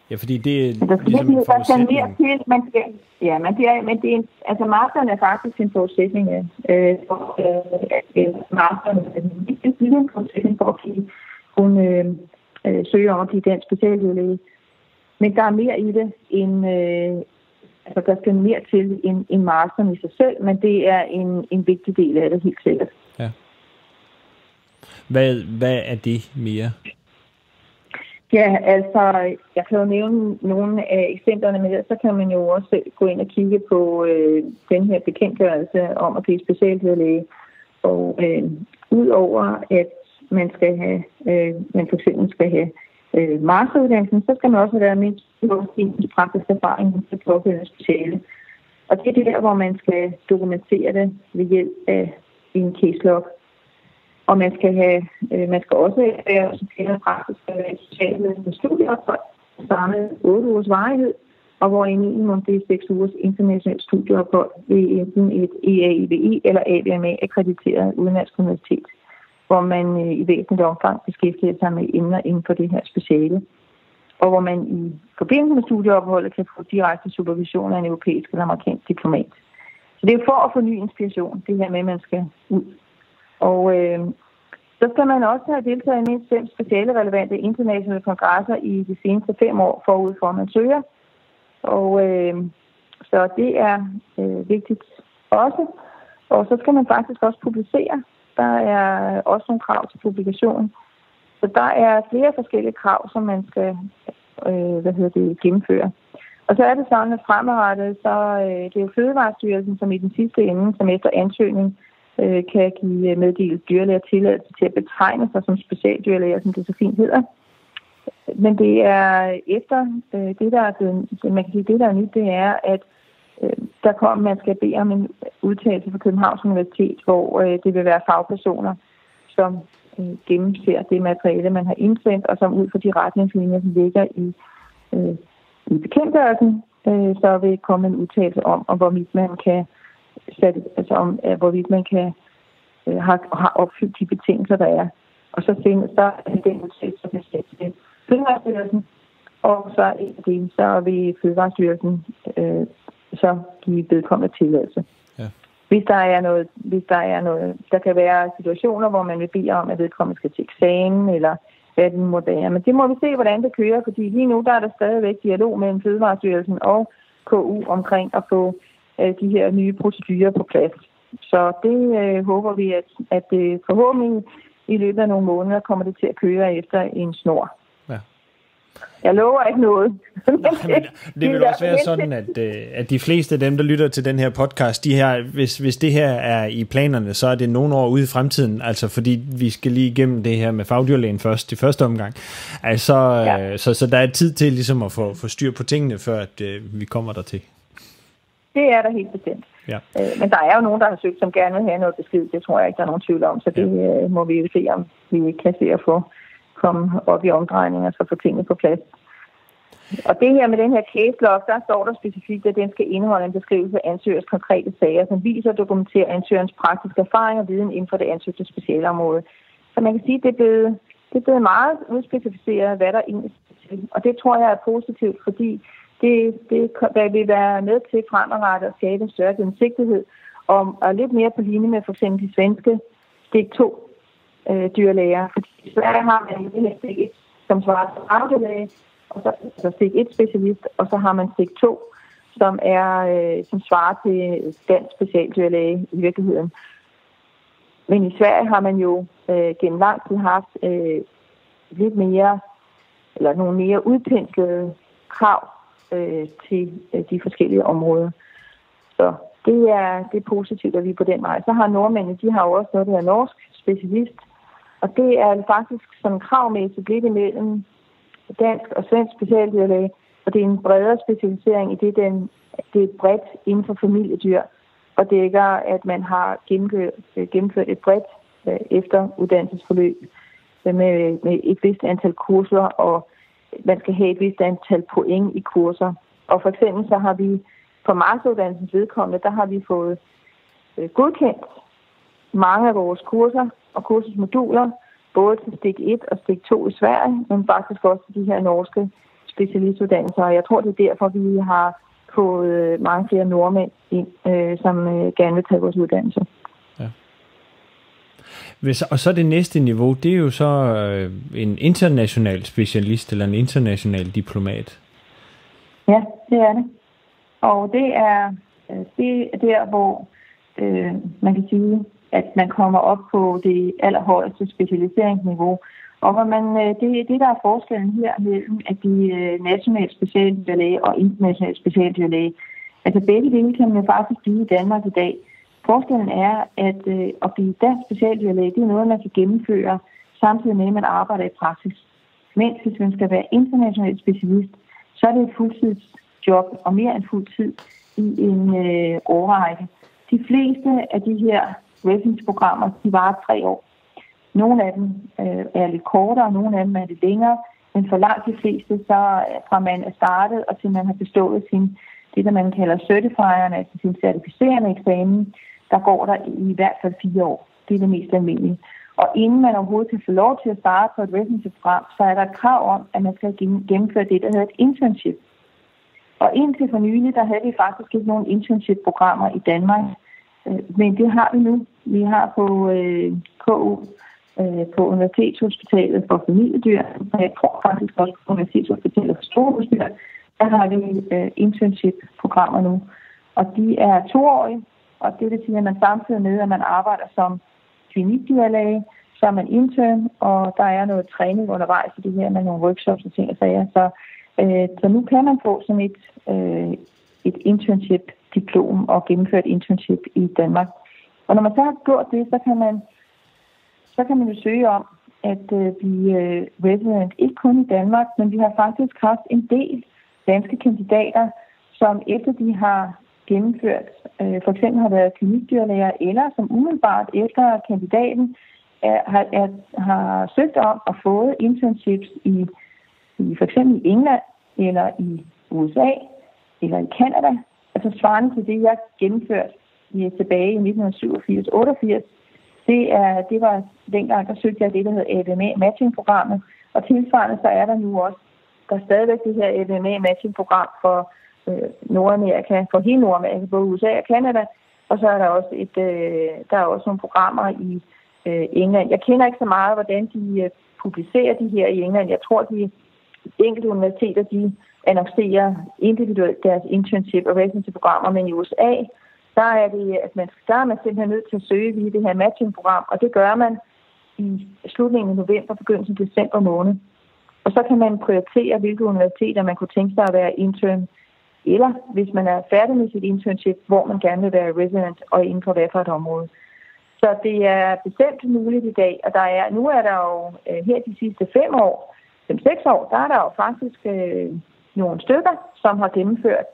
Ja, fordi det er der skal ligesom en forudsætning. Til, man skal, ja, men det er, men det er en, altså masteren er faktisk en forudsætning øh, for øh, masteren er en forudsætning for at blive, hun øh, øh, søger om at blive dansk specialdyrlæge. Men der er mere i det end, øh, altså der skal mere til end, end masteren i sig selv, men det er en, en vigtig del af det helt sikkert. Ja. Hvad, hvad er det mere? Ja, altså, jeg kan jo nævne nogle af eksemplerne, men så kan man jo også gå ind og kigge på øh, den her bekendtgørelse om at blive speciallæge. Og øh, udover at man skal have, øh, man for eksempel skal have øh, masteruddannelsen, så skal man også have mindst sin praktisk erfaring til pågældende speciale. Og det er det der, hvor man skal dokumentere det ved hjælp af en case log. Og man skal, have, øh, man skal også være supplerende praktisk socialmedicinsk studieophold, samme 8 ugers varighed, og hvor i minimum det er 6 ugers internationalt studieophold ved enten et EAIVE eller ABMA-akkrediteret udenlandsk universitet, hvor man øh, i væsentligt omfang beskæftiger sig med emner inden for det her speciale, og hvor man i forbindelse med studieopholdet kan få direkte supervision af en europæisk eller amerikansk diplomat. Så det er for at få ny inspiration, det her med, at man skal ud og øh, så skal man også have deltaget i mindst fem speciale relevante internationale kongresser i de seneste fem år forud for, at man søger. Og øh, så det er øh, vigtigt også. Og så skal man faktisk også publicere. Der er også nogle krav til publikation. Så der er flere forskellige krav, som man skal øh, hvad hedder det, gennemføre. Og så er det sådan, at fremadrettet, så øh, det er jo Fødevarestyrelsen, som i den sidste ende, som efter ansøgning øh, kan give øh, meddelt dyrlæger tilladelse til at betegne sig som specialdyrlæger, som det så fint hedder. Men det er efter øh, det, der er blevet, man kan sige, det, der er nyt, det er, at øh, der kommer, man skal bede om en udtalelse fra Københavns Universitet, hvor øh, det vil være fagpersoner, som øh, gennemser det materiale, man har indsendt, og som ud fra de retningslinjer, som ligger i, øh, i bekendtgørelsen, øh, så vil komme en udtalelse om, om hvorvidt man kan sat, altså om, uh, hvorvidt man kan uh, har, har opfyldt de betingelser, der er. Og så, find, så er det den udtalelse, som er sat til Fødevarestyrelsen, og så en del, så vil Fødevarestyrelsen uh, så give vedkommende tilladelse. Ja. Hvis der er noget, hvis der er noget, der kan være situationer, hvor man vil bede om, at vedkommende skal til eksamen, eller hvad den må være. Men det må vi se, hvordan det kører, fordi lige nu der er der stadigvæk dialog mellem Fødevarestyrelsen og KU omkring at få øh, de her nye procedurer på plads. Så det øh, håber vi, at, at det forhåbentlig i løbet af nogle måneder kommer det til at køre efter en snor. Ja. Jeg lover ikke noget. Nå, men det vil også være sådan, at, øh, at de fleste af dem, der lytter til den her podcast, de her, hvis, hvis det her er i planerne, så er det nogle år ude i fremtiden, altså fordi vi skal lige igennem det her med fagdyrlægen først, i første omgang. Altså, ja. øh, så, så der er tid til ligesom at få, få styr på tingene, før at, øh, vi kommer der til. Det er der helt bestemt. Ja. Øh, men der er jo nogen, der har søgt, som gerne vil have noget besked. Det tror jeg ikke, der er nogen tvivl om. Så det ja. øh, må vi jo se, om vi kan se at få komme op i omdrejninger, så få tingene på plads. Og det her med den her case log, der står der specifikt, at den skal indeholde en beskrivelse af ansøgers konkrete sager, som viser og dokumenterer ansøgerens praktiske erfaring og viden inden for det ansøgte specialområde. Så man kan sige, at det er blevet, det er blevet meget udspecificeret, hvad der egentlig er til. Og det tror jeg er positivt, fordi det, det, der vil være med til fremadrettet at skabe en større gennemsigtighed og, og lidt mere på linje med for eksempel de svenske stik 2 øh, dyrlæger. Fordi i Sverige har man en stik 1, som svarer til afdelæge, og så, så stik 1 specialist, og så har man stik 2, som, er, øh, som svarer til dansk specialdyrlæge i virkeligheden. Men i Sverige har man jo øh, gennem lang tid haft øh, lidt mere, eller nogle mere udpinslede krav øh, til øh, de forskellige områder. Så det er, det er positivt, at vi er på den vej. Så har nordmændene, de har jo også noget, der hedder norsk specialist, og det er faktisk sådan kravmæssigt lidt imellem dansk og svensk specialdyrlæge, og det er en bredere specialisering i det, den, det er bredt inden for familiedyr, og dækker, at man har gennemført, øh, gennemført et bredt efter efteruddannelsesforløb med, med et vist antal kurser, og man skal have et vist antal point i kurser. Og for eksempel så har vi på masteruddannelsens vedkommende, der har vi fået øh, godkendt mange af vores kurser og kursusmoduler, både til stik 1 og stik 2 i Sverige, men faktisk også til de her norske specialistuddannelser. Og jeg tror, det er derfor, vi har fået øh, mange flere nordmænd ind, øh, som gerne vil tage vores uddannelse. Hvis, og så det næste niveau, det er jo så øh, en international specialist eller en international diplomat. Ja, det er det. Og det er, øh, det er der, hvor øh, man kan sige, at man kommer op på det allerhøjeste specialiseringsniveau. Og hvor man, øh, det, det, der er forskellen her mellem at blive øh, national speciallæge og international speciallæge, altså begge dele kan man faktisk blive i Danmark i dag. Forskellen er, at øh, at blive dansk speciallæge, det er noget, man kan gennemføre samtidig med, at man arbejder i praksis. Mens hvis man skal være international specialist, så er det et fuldtidsjob og mere end fuldtid i en øh, årrække. De fleste af de her referenceprogrammer, de varer tre år. Nogle af dem øh, er lidt kortere, nogle af dem er lidt længere, men for langt de fleste, så fra man er startet og til man har bestået sin, det, der man kalder certifieren, altså sin certificerende eksamen, der går der i hvert fald fire år. Det er det mest almindelige. Og inden man overhovedet kan få lov til at starte på et residency-program, så er der et krav om, at man skal gennemføre det, der hedder et internship. Og indtil for nylig, der havde vi faktisk ikke nogen internship-programmer i Danmark. Øh, men det har vi nu. Vi har på øh, KU, øh, på Universitetshospitalet for familiedyr, og jeg tror faktisk også på Universitetshospitalet for store der har vi øh, internship-programmer nu. Og de er toårige, og det vil sige, at man samtidig med, at man arbejder som klinikdyrlæge, så er man intern, og der er noget træning undervejs i det her med nogle workshops og ting og sager. Så, øh, så nu kan man få sådan et, øh, et internship-diplom og gennemføre et internship i Danmark. Og når man så har gjort det, så kan man, så kan man jo søge om at øh, blive øh, resident, ikke kun i Danmark, men vi har faktisk haft en del danske kandidater, som efter de har gennemført, øh, for eksempel har været klinikdyrlæger, eller som umiddelbart efter kandidaten er, har, er, har søgt om og fået internships i, i for eksempel i England, eller i USA, eller i Kanada, altså svarende til det, jeg gennemførte i, tilbage i 1987-88. Det, er, det var dengang, der søgte jeg det, der hedder AVMA matching-programmet, og tilsvarende så er der nu også, der er stadigvæk det her AVMA matching-program for øh, Nordamerika, for hele Nordamerika, både USA og Kanada, og så er der også, et, øh, der er også nogle programmer i øh, England. Jeg kender ikke så meget, hvordan de øh, publicerer de her i England. Jeg tror, de enkelte universiteter, de annoncerer individuelt deres internship og residency-programmer, men i USA, der er, det, at man, der er man simpelthen nødt til at søge via det her matching-program, og det gør man i slutningen af november, begyndelsen af december måned. Og så kan man prioritere, hvilke universiteter man kunne tænke sig at være intern eller hvis man er færdig med sit internship, hvor man gerne vil være resident og inden for hvad for et område. Så det er bestemt muligt i dag, og der er, nu er der jo øh, her de sidste fem år, fem seks år, der er der jo faktisk øh, nogle stykker, som har gennemført.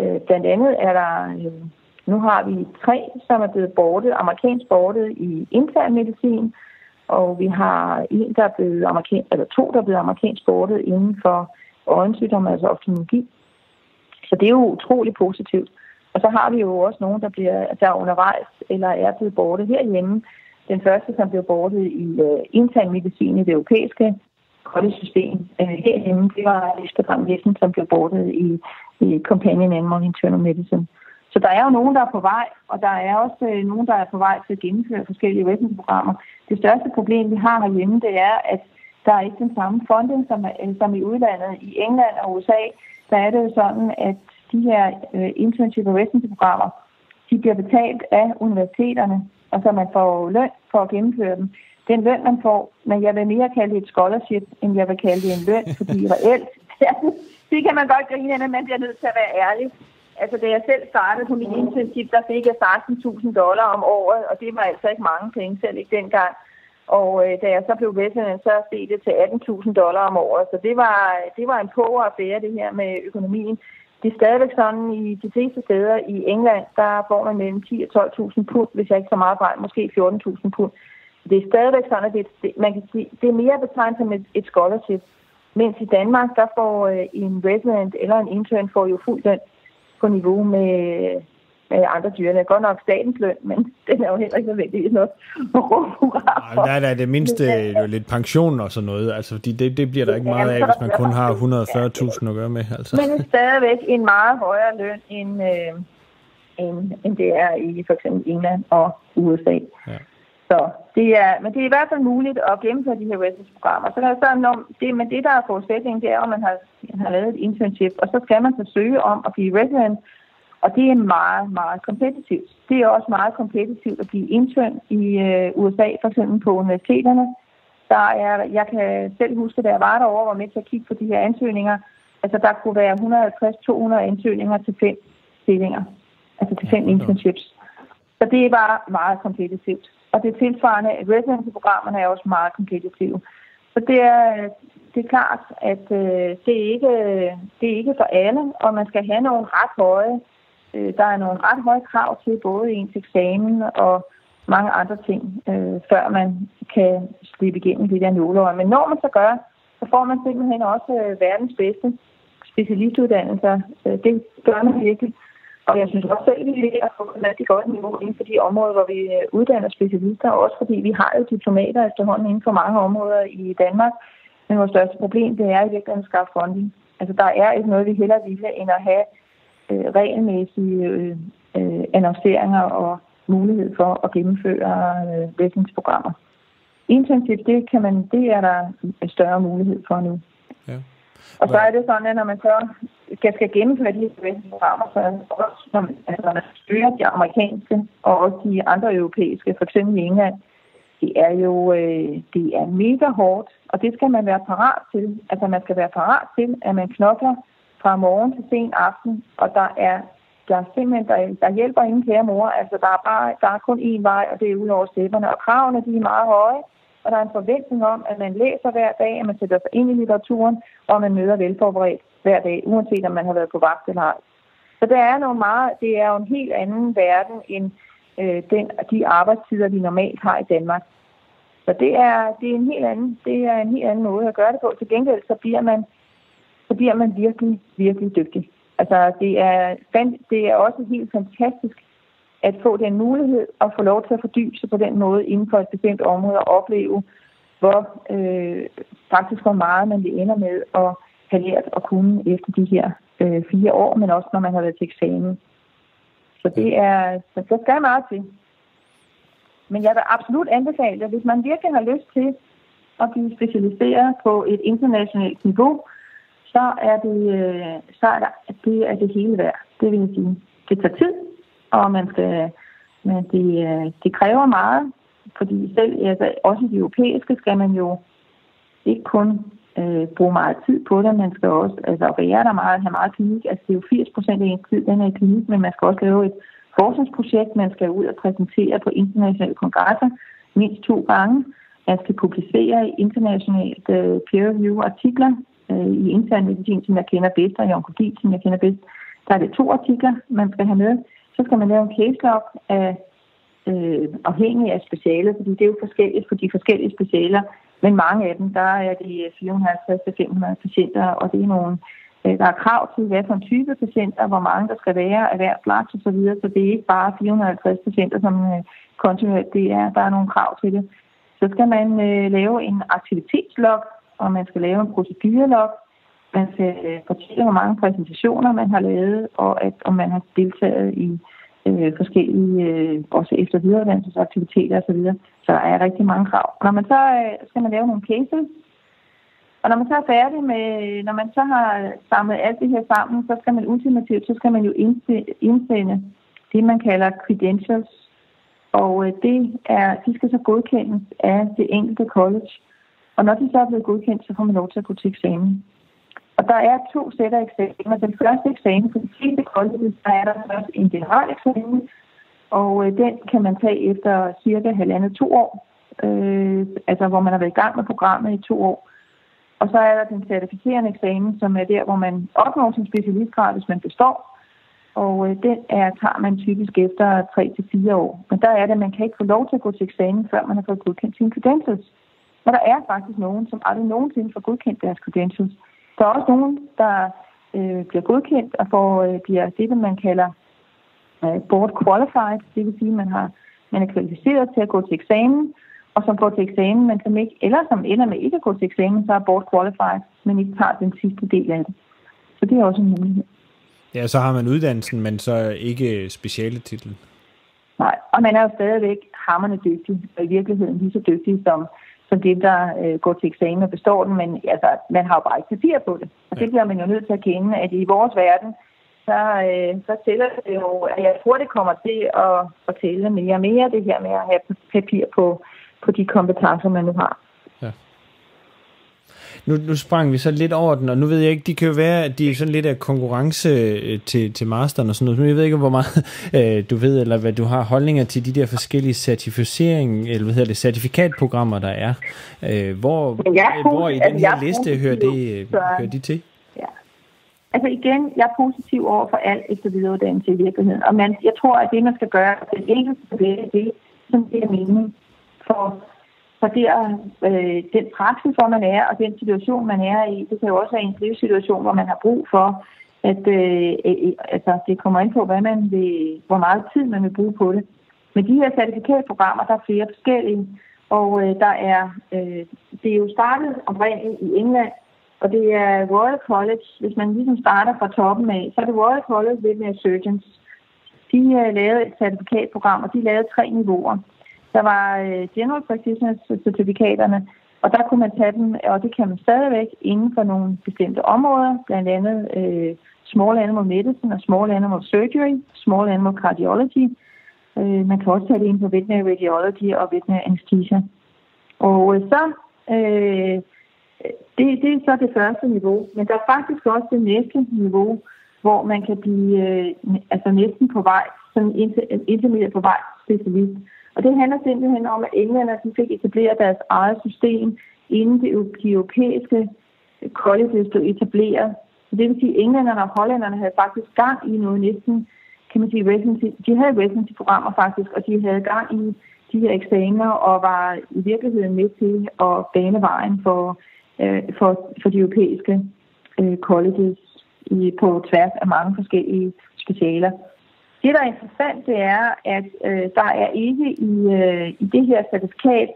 Øh, blandt andet er der, øh, nu har vi tre, som er blevet bortet, amerikansk bortet i intern medicin, og vi har en, der er blevet amerikansk, eller to, der er blevet amerikansk bortet inden for øjensygdom, altså oftalmologi. Så det er jo utrolig positivt. Og så har vi jo også nogen, der, bliver, der er undervejs eller er blevet borte herhjemme. Den første, som blev borte i øh, uh, intern medicin i det europæiske koldesystem uh, øh, herhjemme, det var Lisbeth Ram Jessen, som blev borte i i Companion Animal Internal Medicine. Så der er jo nogen, der er på vej, og der er også øh, nogen, der er på vej til at gennemføre forskellige webprogrammer. Det største problem, vi har herhjemme, det er, at der er ikke den samme funding som, er, som i udlandet. I England og USA, der er det jo sådan, at de her øh, internship og residency-programmer, de bliver betalt af universiteterne, og så man får løn for at gennemføre dem. Den løn, man får, men jeg vil mere kalde det et scholarship, end jeg vil kalde det en løn, fordi reelt, det kan man godt grine af, men man bliver nødt til at være ærlig. Altså, da jeg selv startede på mit internship, der fik jeg 16.000 dollar om året, og det var altså ikke mange penge, selv ikke dengang. Og øh, da jeg så blev resident, så steg det til 18.000 dollar om året. Så det var, det var en påre affære, det her med økonomien. Det er stadigvæk sådan, i de fleste steder i England, der får man mellem 10 og 12.000 pund, hvis jeg ikke så meget fejl, måske 14.000 pund. Det er stadigvæk sådan, at det, det, man kan sige, det er mere betegnet som et, et scholarship. Mens i Danmark, der får øh, en resident eller en intern får jo fuld løn på niveau med, med andre dyrene. Godt nok statens løn, men den er jo heller ikke nødvendigvis noget Nej, nej, det mindste er jo lidt pension og sådan noget. Altså, fordi det, det bliver der ikke meget af, hvis man kun har 140.000 at gøre med. Altså. Men det er stadigvæk en meget højere løn, end, øh, end, end det er i for eksempel England og USA. Ja. Så det er, men det er i hvert fald muligt at gennemføre de her residence-programmer. Så der er sådan, om det, men det, der er forudsætningen, det er, at man har, man har lavet et internship, og så skal man så søge om at blive resident, og det er meget, meget kompetitivt. Det er også meget kompetitivt at blive intern i øh, USA, for eksempel på universiteterne. Der er, jeg kan selv huske, da jeg var derovre var med til at kigge på de her ansøgninger, altså der kunne være 150-200 ansøgninger til fem stillinger, altså til fem internships. Så det var meget kompetitivt. Og det tilsvarende, at residency-programmerne er også meget kompetitive. Så det er, det er klart, at øh, det, er ikke, det er ikke for alle, og man skal have nogle ret høje, øh, der er nogle ret høje krav til både ens eksamen og mange andre ting, øh, før man kan slippe igennem det der nåleøje. Men når man så gør, så får man simpelthen også øh, verdens bedste specialistuddannelser. Øh, det gør man virkelig. Og jeg synes også selv, at vi er på et rigtig godt niveau inden for de områder, hvor vi øh, uddanner specialister, også fordi vi har jo diplomater efterhånden inden for mange områder i Danmark. Men vores største problem, det er i virkeligheden at skaffe funding. Altså, der er ikke noget, vi heller vil end at have øh, regelmæssige øh, øh, annonceringer og mulighed for at gennemføre øh, vækningsprogrammer. Intensivt, det, kan man, det er der en større mulighed for nu. Ja. Og så er det sådan, at når man så skal, skal gennemføre de her programmer, så også, når man, altså, når man styrer de amerikanske og også de andre europæiske, for eksempel i England, det er jo øh, det er mega hårdt, og det skal man være parat til. Altså man skal være parat til, at man knokler fra morgen til sen aften, og der er der er simpelthen, der, der hjælper ingen kære mor. Altså, der er, bare, der er kun én vej, og det er ud over stepperne. Og kravene, de er meget høje og der er en forventning om, at man læser hver dag, at man sætter sig ind i litteraturen, og man møder velforberedt hver dag, uanset om man har været på vagt eller ej. Så det er, noget meget, det er jo en helt anden verden end øh, den, de arbejdstider, vi normalt har i Danmark. Så det er, det er en helt anden, det er en helt anden måde at gøre det på. Til gengæld så bliver man, så bliver man virkelig, virkelig dygtig. Altså, det er, det er også helt fantastisk at få den mulighed at få lov til at fordybe sig på den måde inden for et bestemt område og opleve, hvor øh, faktisk hvor meget man vil ender med at have lært at kunne efter de her øh, fire år, men også når man har været til eksamen. Så det er, så det skal meget til. Men jeg vil absolut anbefale, at hvis man virkelig har lyst til at blive specialiseret på et internationalt niveau, så er det, øh, så er det, det, er det hele værd. Det vil jeg sige. Det tager tid, og man skal, men det, øh, det kræver meget, fordi selv, altså, også i de europæiske skal man jo ikke kun øh, bruge meget tid på det, man skal også altså, være der meget, have meget klinik. Altså, det er jo 80 procent af ens tid, den er i klinik, men man skal også lave et forskningsprojekt, man skal ud og præsentere på internationale kongresser mindst to gange. Man skal publicere i internationalt øh, peer-review artikler øh, i intern medicin, som jeg kender bedst, og i onkologi, som jeg kender bedst. Der er det to artikler, man skal have med. Så skal man lave en case log af, øh, afhængig af specialet, fordi det er jo forskelligt for de forskellige specialer. Men mange af dem, der er det 450-500 patienter, og det er nogle, øh, der er krav til, hvad for en type patienter, hvor mange der skal være af hver slags osv., så, så det er ikke bare 450 patienter, som øh, kontinuerligt det er. Der er nogle krav til det. Så skal man øh, lave en aktivitetslog, og man skal lave en procedurelog, man skal øh, fortælle, hvor mange præsentationer man har lavet, og at om man har deltaget i øh, forskellige, øh, også efter videreuddannelsesaktiviteter osv. Så der er rigtig mange krav. Når man så øh, skal man lave nogle cases, og når man så er færdig med, øh, når man så har øh, samlet alt det her sammen, så skal man ultimativt, så skal man jo indsende det, man kalder credentials. Og det er, de skal så godkendes af det enkelte college. Og når de så er blevet godkendt, så får man lov til at gå til eksamen. Og der er to sæt af eksamener. Den første eksamen på de fleste colleges, der er der først en general eksamen, og øh, den kan man tage efter cirka halvandet to år, øh, altså hvor man har været i gang med programmet i to år. Og så er der den certificerende eksamen, som er der, hvor man opnår sin specialistgrad, hvis man består. Og øh, den er, tager man typisk efter 3-4 år. Men der er det, at man kan ikke få lov til at gå til eksamen, før man har fået godkendt sine credentials. Og der er faktisk nogen, som aldrig nogensinde får godkendt deres credentials. Der er også nogen, der øh, bliver godkendt og får, øh, bliver det, man kalder øh, board qualified. Det vil sige, at man, har, man er kvalificeret til at gå til eksamen, og som går til eksamen, men som ikke, eller som ender med ikke at gå til eksamen, så er board qualified, men ikke tager den sidste del af det. Så det er også en mulighed. Ja, så har man uddannelsen, men så ikke speciale titlen. Nej, og man er jo stadigvæk hammerne dygtig, og i virkeligheden lige så dygtig som, som dem, der øh, går til eksamen og består den, men altså, man har jo bare ikke papir på det. Og det bliver man jo nødt til at kende, at i vores verden, så, øh, så tæller det jo, at jeg tror, det kommer til at, at tælle mere og mere, det her med at have papir på, på de kompetencer, man nu har. Nu, nu sprang vi så lidt over den, og nu ved jeg ikke, de kan jo være, at de er sådan lidt af konkurrence øh, til, til masteren og sådan noget, men jeg ved ikke, hvor meget øh, du ved, eller hvad du har holdninger til de der forskellige certificering, eller hvad hedder det, certifikatprogrammer, der er. Øh, hvor, hvor i den her liste hører, det, hører de til? Ja. Altså igen, jeg er positiv over for alt efter videreuddannelse i virkeligheden. Og man, jeg tror, at det, man skal gøre, er det enkelte skal vælge det, som det er mening for, for der, øh, den praksis, hvor man er, og den situation, man er i. Det kan jo også være en livssituation, hvor man har brug for, at øh, øh, øh altså, det kommer ind på, hvad man vil, hvor meget tid man vil bruge på det. Men de her certifikatprogrammer, der er flere forskellige, og øh, der er, øh, det er jo startet oprindeligt i England, og det er Royal College, hvis man ligesom starter fra toppen af, så er det Royal College Veterinary Surgeons. De øh, lavede et certifikatprogram, og de lavede tre niveauer. Der var øh, General Practitioner certifikaterne, og der kunne man tage dem, og det kan man stadigvæk inden for nogle bestemte områder, blandt andet øh, Small Animal Medicine og Small Animal Surgery, Small Animal Cardiology. Øh, man kan også tage det inden for Veterinary Radiology og Veterinary Anesthesia. Og øh, så, øh, det, det er så det første niveau, men der er faktisk også det næste niveau, hvor man kan blive øh, altså næsten på vej, sådan intermediate på vej specialist. Og det handler simpelthen om, at englænderne fik etableret deres eget system, inden det, de europæiske colleges blev etableret. Så det vil sige, at englænderne og hollænderne havde faktisk gang i noget næsten, kan man sige, residency. De havde residency-programmer faktisk, og de havde gang i de her eksamener og var i virkeligheden med til at bane vejen for, øh, for, for de europæiske øh, colleges i, på tværs af mange forskellige specialer. Det, der er interessant, det er, at øh, der er ikke i, øh, i det her certifikat,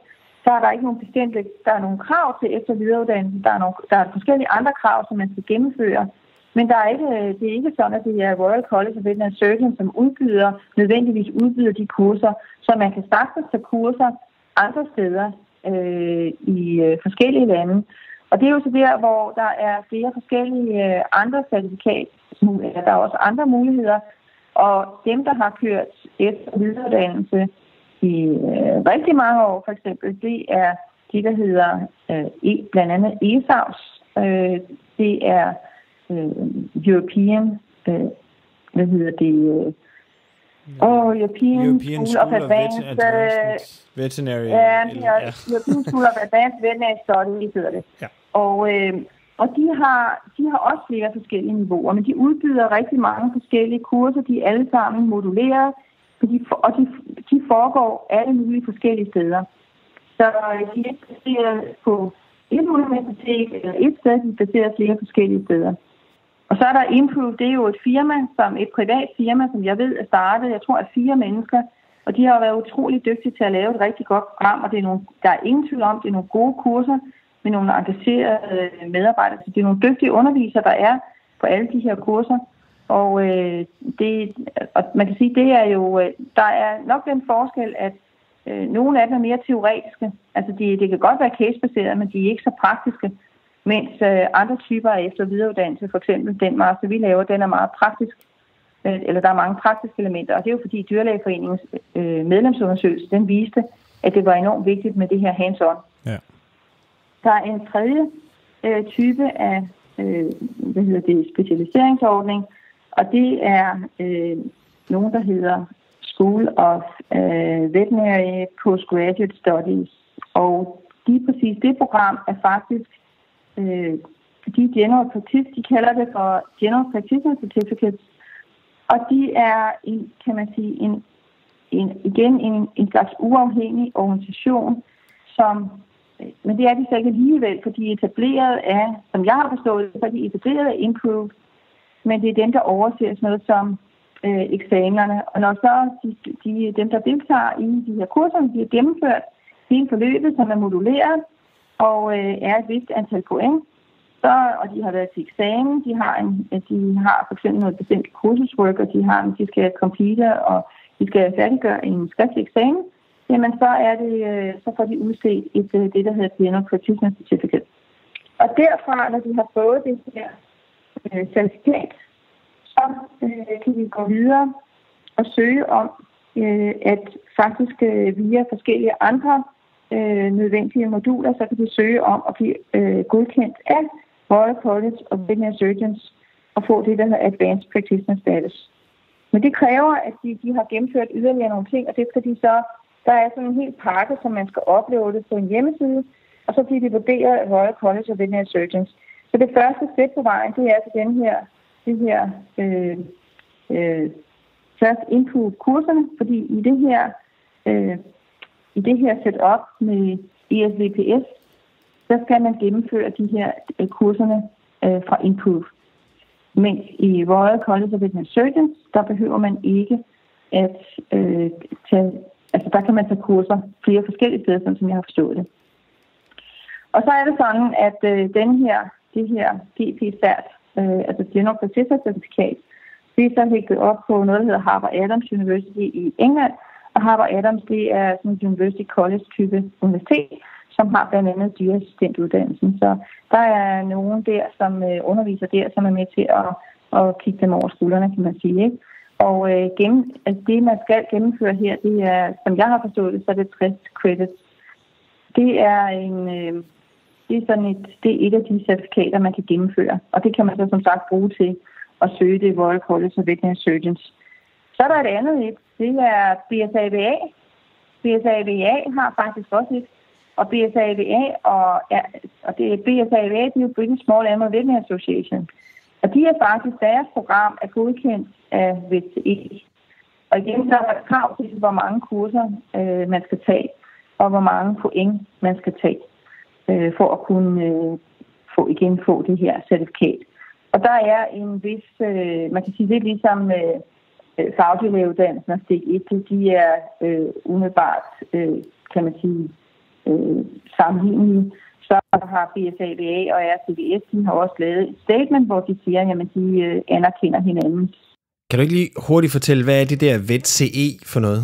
der er der ikke nogen bestemte, der er nogle krav til efter videreuddannelse, der er, nogle, der er forskellige andre krav, som man skal gennemføre. Men der er ikke, øh, det er ikke sådan, at det er Royal College of Veterinary Surgeons, som udbyder, nødvendigvis udbyder de kurser, så man kan sagtens tage kurser andre steder øh, i øh, forskellige lande. Og det er jo så der, hvor der er flere forskellige øh, andre certifikat, der er også andre muligheder, og dem, der har kørt efter videreuddannelse i øh, rigtig mange år, for eksempel, det er de, der hedder øh, e, blandt andet ESAUS. Øh, det er øh, European, øh, hvad hedder det, øh, og European, European School, School of Advanced, of Advanced uh, Veterinary. Ja, er ja. European School of Advanced Veterinary Studies, hedder det. Ja. Og øh, og de har, de har også flere forskellige niveauer, men de udbyder rigtig mange forskellige kurser. De er alle sammen moduleret, og de, de foregår alle mulige forskellige steder. Så øh, de er baseret på et universitet eller et sted, de er baseret flere forskellige steder. Og så er der Improve, det er jo et firma, som et privat firma, som jeg ved er startet, jeg tror, er fire mennesker, og de har været utrolig dygtige til at lave et rigtig godt program, og det er nogle, der er ingen tvivl om, det er nogle gode kurser, med nogle engagerede medarbejdere. Så det er nogle dygtige undervisere, der er på alle de her kurser. Og, øh, det, og man kan sige, det er jo, øh, der er nok den forskel, at øh, nogle af dem er mere teoretiske. Altså de, det kan godt være casebaseret, men de er ikke så praktiske. Mens øh, andre typer af efter- og videreuddannelse, for eksempel den master, vi laver, den er meget praktisk. Øh, eller der er mange praktiske elementer, og det er jo fordi dyrlægeforeningens øh, medlemsundersøgelse, den viste, at det var enormt vigtigt med det her hands-on. Ja. Der er en tredje øh, type af øh, hvad hedder det, specialiseringsordning, og det er øh, nogen, der hedder School of øh, Veterinary Postgraduate Studies. Og lige præcis det program er faktisk øh, de general practice, de kalder det for General Practitioner Certificates, og de er, en, kan man sige, en, en, igen en, en slags uafhængig organisation, som men det er de så ikke alligevel, for de er etableret af, som jeg har forstået, så er de etableret af Improve, men det er dem, der overser sådan noget som øh, eksamenerne. Og når så de, de, dem, der deltager i de her kurser, de har gennemført hele forløbet, som er moduleret, og øh, er et vist antal point, så, og de har været til eksamen, de har, en, øh, de har for eksempel noget bestemt kursuswork, og de, har, de skal complete, og de skal færdiggøre en skriftlig eksamen, jamen så, er det, øh, så får de udset et, øh, det, der hedder Piano Practitioner Certificate. Og derfra, når de har fået det her øh, certifikat, så øh, kan vi gå videre og søge om, øh, at faktisk øh, via forskellige andre øh, nødvendige moduler, så kan de søge om at blive øh, godkendt af Royal College of Veterinary Surgeons og få det, der hedder Advanced Practitioner Status. Men det kræver, at de, de har gennemført yderligere nogle ting, og det skal de så der er sådan en hel pakke, som man skal opleve det på en hjemmeside, og så bliver det vurderet af Royal College of Veterinary Surgeons. Så det første skridt på vejen, det er altså den her, det her øh, øh, first input kurserne, fordi i det her, øh, i det her setup med ESVPS, så skal man gennemføre de her øh, kurserne øh, fra input. Mens i Royal College of Veterinary Surgeons, der behøver man ikke at øh, tage Altså der kan man tage kurser flere forskellige steder, sådan som jeg har forstået det. Og så er det sådan, at øh, den her, det her GP-cert, øh, altså General Practitioner Certificate, det er så hægtet op på noget, der hedder Harvard Adams University i England. Og Harvard Adams, det er sådan en University College-type universitet, som har blandt andet dyreassistentuddannelsen. Så der er nogen der, som øh, underviser der, som er med til at, at kigge dem over skuldrene, kan man sige. Ikke? Og øh, gennem, altså det, man skal gennemføre her, det er, som jeg har forstået det, så er det 60 credits. Det er, en, øh, det er, sådan et, det er et af de certifikater, man kan gennemføre. Og det kan man så som sagt bruge til at søge det Royal College of Veterinary Surgeons. Så er der et andet et. Det er BSAVA. BSAVA har faktisk også et. Og BSAVA og, ja, og det er BSAVA, det er jo British Small Animal Veterinary Association. Og de er faktisk, deres program er godkendt af VTE. Og igen, så er der krav til, hvor mange kurser øh, man skal tage, og hvor mange point man skal tage, øh, for at kunne øh, få igen få det her certifikat. Og der er en vis, øh, man kan sige, det ligesom øh, øh og stik 1, de er øh, umiddelbart, øh, kan man sige, øh, sammenlignelige så har BSABA og RCVS, de har også lavet et statement, hvor de siger, at de øh, anerkender hinanden. Kan du ikke lige hurtigt fortælle, hvad er det der VET-CE for noget?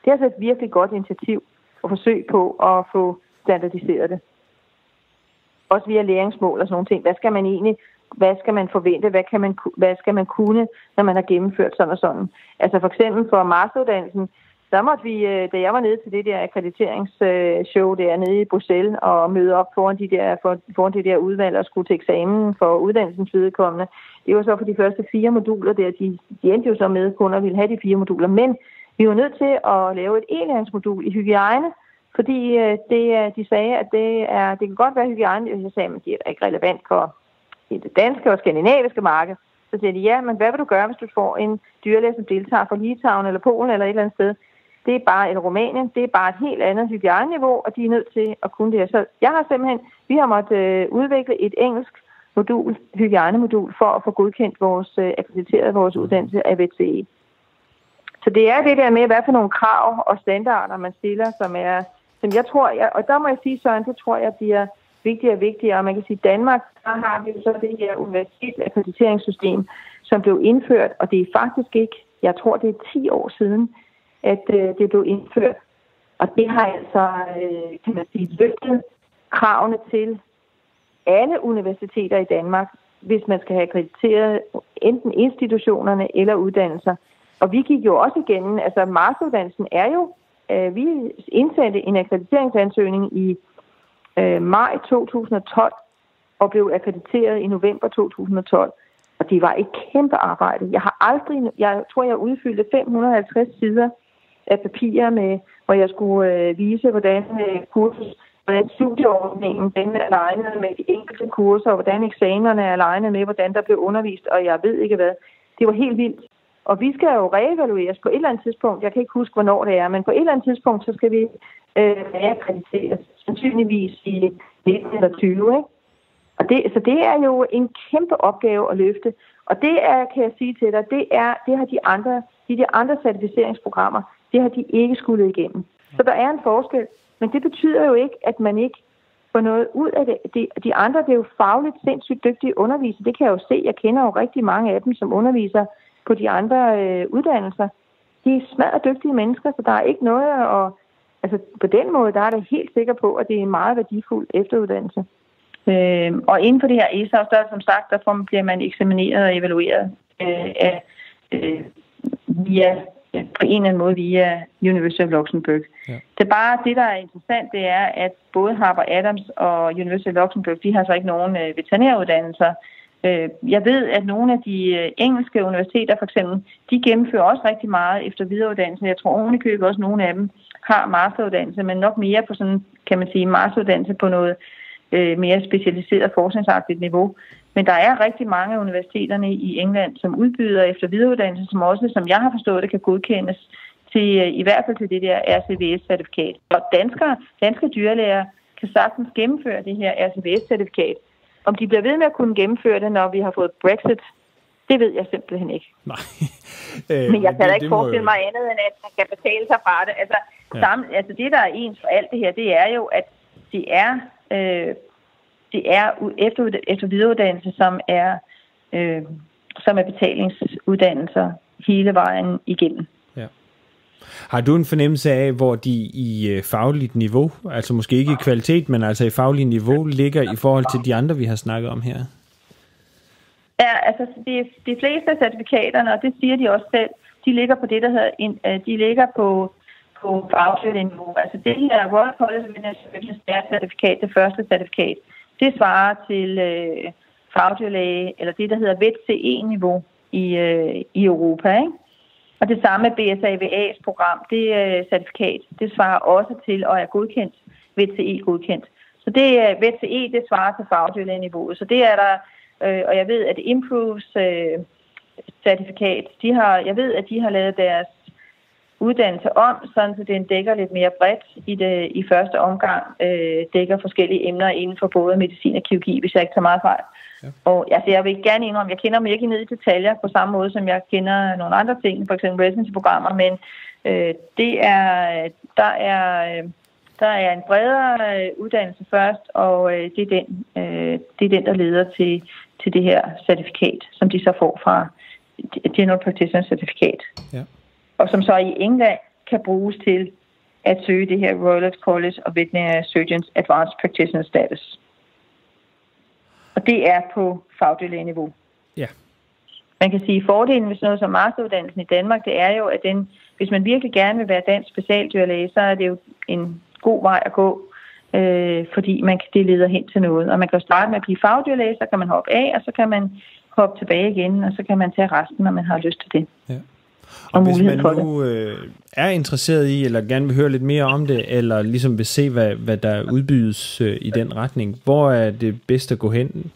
Det er altså et virkelig godt initiativ og forsøg på at få standardiseret det. Også via læringsmål og sådan nogle ting. Hvad skal man egentlig hvad skal man forvente, hvad, kan man, hvad skal man kunne, når man har gennemført sådan og sådan. Altså for eksempel for masteruddannelsen, så måtte vi, øh, da jeg var nede til det der akkrediteringsshow øh, der nede i Bruxelles og møde op foran, de der, foran de der udvalg og skulle til eksamen for uddannelsens vedkommende, det var så for de første fire moduler der, de, de endte jo så med kun at ville have de fire moduler, men vi var nødt til at lave et e-læringsmodul i hygiejne, fordi øh, det, de sagde, at det, er, det kan godt være hygiejne, hvis jeg sagde, at det er ikke relevant for det danske og skandinaviske marked. Så siger de, ja, men hvad vil du gøre, hvis du får en dyrlæge, som deltager fra Litauen eller Polen eller et eller andet sted? Det er bare en Rumænien, det er bare et helt andet hygiejneniveau, og de er nødt til at kunne det Så jeg har simpelthen, vi har måttet øh, udvikle et engelsk modul, hygiejnemodul, for at få godkendt vores, øh, akkrediteret vores uddannelse af VTE. Så det er det der med, hvad for nogle krav og standarder man stiller, som er som jeg tror, jeg, og der må jeg sige, Søren, det tror jeg bliver vigtigere og vigtigere. Og man kan sige, at Danmark, der har vi så det her universitetsakkrediteringssystem, som blev indført, og det er faktisk ikke, jeg tror, det er 10 år siden, at øh, det blev indført. Og det har altså, øh, kan man sige, løftet kravene til alle universiteter i Danmark, hvis man skal have akkrediteret enten institutionerne eller uddannelser. Og vi gik jo også igennem, altså masteruddannelsen er jo, øh, vi indsendte en akkrediteringsansøgning i øh, maj 2012 og blev akkrediteret i november 2012. Og det var et kæmpe arbejde. Jeg har aldrig, jeg tror, jeg udfyldte 550 sider af papirer, med, hvor jeg skulle øh, vise, hvordan øh, kursus, hvordan studieordningen den er legnet med de enkelte kurser, og hvordan eksamenerne er legnet med, hvordan der blev undervist, og jeg ved ikke hvad. Det var helt vildt. Og vi skal jo reevalueres på et eller andet tidspunkt. Jeg kan ikke huske, hvornår det er, men på et eller andet tidspunkt, så skal vi øh, reakkrediteres. Sandsynligvis i 19 eller 20, ikke? Og det, så det er jo en kæmpe opgave at løfte. Og det er, kan jeg sige til dig, det, er, det har de andre, de, de andre certificeringsprogrammer, det har de ikke skulle igennem. Så der er en forskel. Men det betyder jo ikke, at man ikke får noget ud af det. De, de andre, det er jo fagligt sindssygt dygtige undervisere. Det kan jeg jo se. Jeg kender jo rigtig mange af dem, som underviser på de andre øh, uddannelser. De er smadret dygtige mennesker, så der er ikke noget at... Altså på den måde, der er det helt sikker på, at det er en meget værdifuld efteruddannelse. Øh, og inden for det her ESA, der som sagt, der bliver man eksamineret og evalueret øh, af, øh, via, på en eller anden måde via University of Luxembourg. Ja. Det er bare det, der er interessant, det er, at både Harper Adams og University of Luxembourg, de har så ikke nogen øh, veterinæruddannelser. Øh, jeg ved, at nogle af de øh, engelske universiteter for eksempel, de gennemfører også rigtig meget efter videreuddannelse. Jeg tror ovenikøbet også, at nogle af dem har masteruddannelse, men nok mere på sådan, kan man sige, masteruddannelse på noget øh, mere specialiseret forskningsagtigt niveau. Men der er rigtig mange af universiteterne i England, som udbyder efter videreuddannelse, som også, som jeg har forstået det, kan godkendes til øh, i hvert fald til det der RCVS-certifikat. Og danskere, danske dyrlæger kan sagtens gennemføre det her RCVS-certifikat. Om de bliver ved med at kunne gennemføre det, når vi har fået Brexit, det ved jeg simpelthen ikke. Nej. øh, men jeg kan da ikke forestille mig andet, end at man kan betale sig fra det. Altså, ja. sammen, altså det, der er ens for alt det her, det er jo, at det er øh, det er efter, efter videreuddannelse, som er, øh, som er betalingsuddannelser hele vejen igennem. Ja. Har du en fornemmelse af, hvor de i øh, fagligt niveau, altså måske ikke i kvalitet, men altså i fagligt niveau, ligger i forhold til de andre, vi har snakket om her? Ja, altså de, de fleste af certifikaterne, og det siger de også selv, de ligger på det, der hedder, øh, de ligger på på fagligt niveau. Altså det her Royal College of Administration certifikat, det første certifikat, det svarer til øh, fagdyrlæge, eller det, der hedder VTE-niveau i, øh, i Europa. Ikke? Og det samme BSAVA's program, det øh, certifikat, det svarer også til og er godkendt, VTE-godkendt. Så det øh, VTE, det svarer til fagdyrlægeniveauet. Så det er der, øh, og jeg ved, at Improves øh, certifikat, de har, jeg ved, at de har lavet deres uddannelse om, sådan så den dækker lidt mere bredt i, det, i første omgang, øh, dækker forskellige emner inden for både medicin og kirurgi, hvis jeg ikke tager meget fejl. Ja. Og altså, jeg vil gerne indrømme, jeg kender mig ikke ned i detaljer på samme måde, som jeg kender nogle andre ting, for eksempel residency-programmer, men øh, det er, der er, øh, der er en bredere øh, uddannelse først, og øh, det, er den, øh, det er den, der leder til, til det her certifikat, som de så får fra General Practitioner certifikat. Ja og som så i England kan bruges til at søge det her Royal College of Veterinary Surgeons Advanced Practitioner Status. Og det er på fagdyrlægeniveau. Ja. Man kan sige, at fordelen ved sådan noget som masteruddannelsen i Danmark, det er jo, at den, hvis man virkelig gerne vil være dansk specialdyrlæge, så er det jo en god vej at gå, øh, fordi man, det leder hen til noget. Og man kan starte med at blive fagdyrlæge, så kan man hoppe af, og så kan man hoppe tilbage igen, og så kan man tage resten, når man har lyst til det. Ja. Og, og hvis man nu øh, er interesseret i, eller gerne vil høre lidt mere om det, eller ligesom vil se, hvad, hvad der udbydes øh, i den retning, hvor er det bedst at gå hen?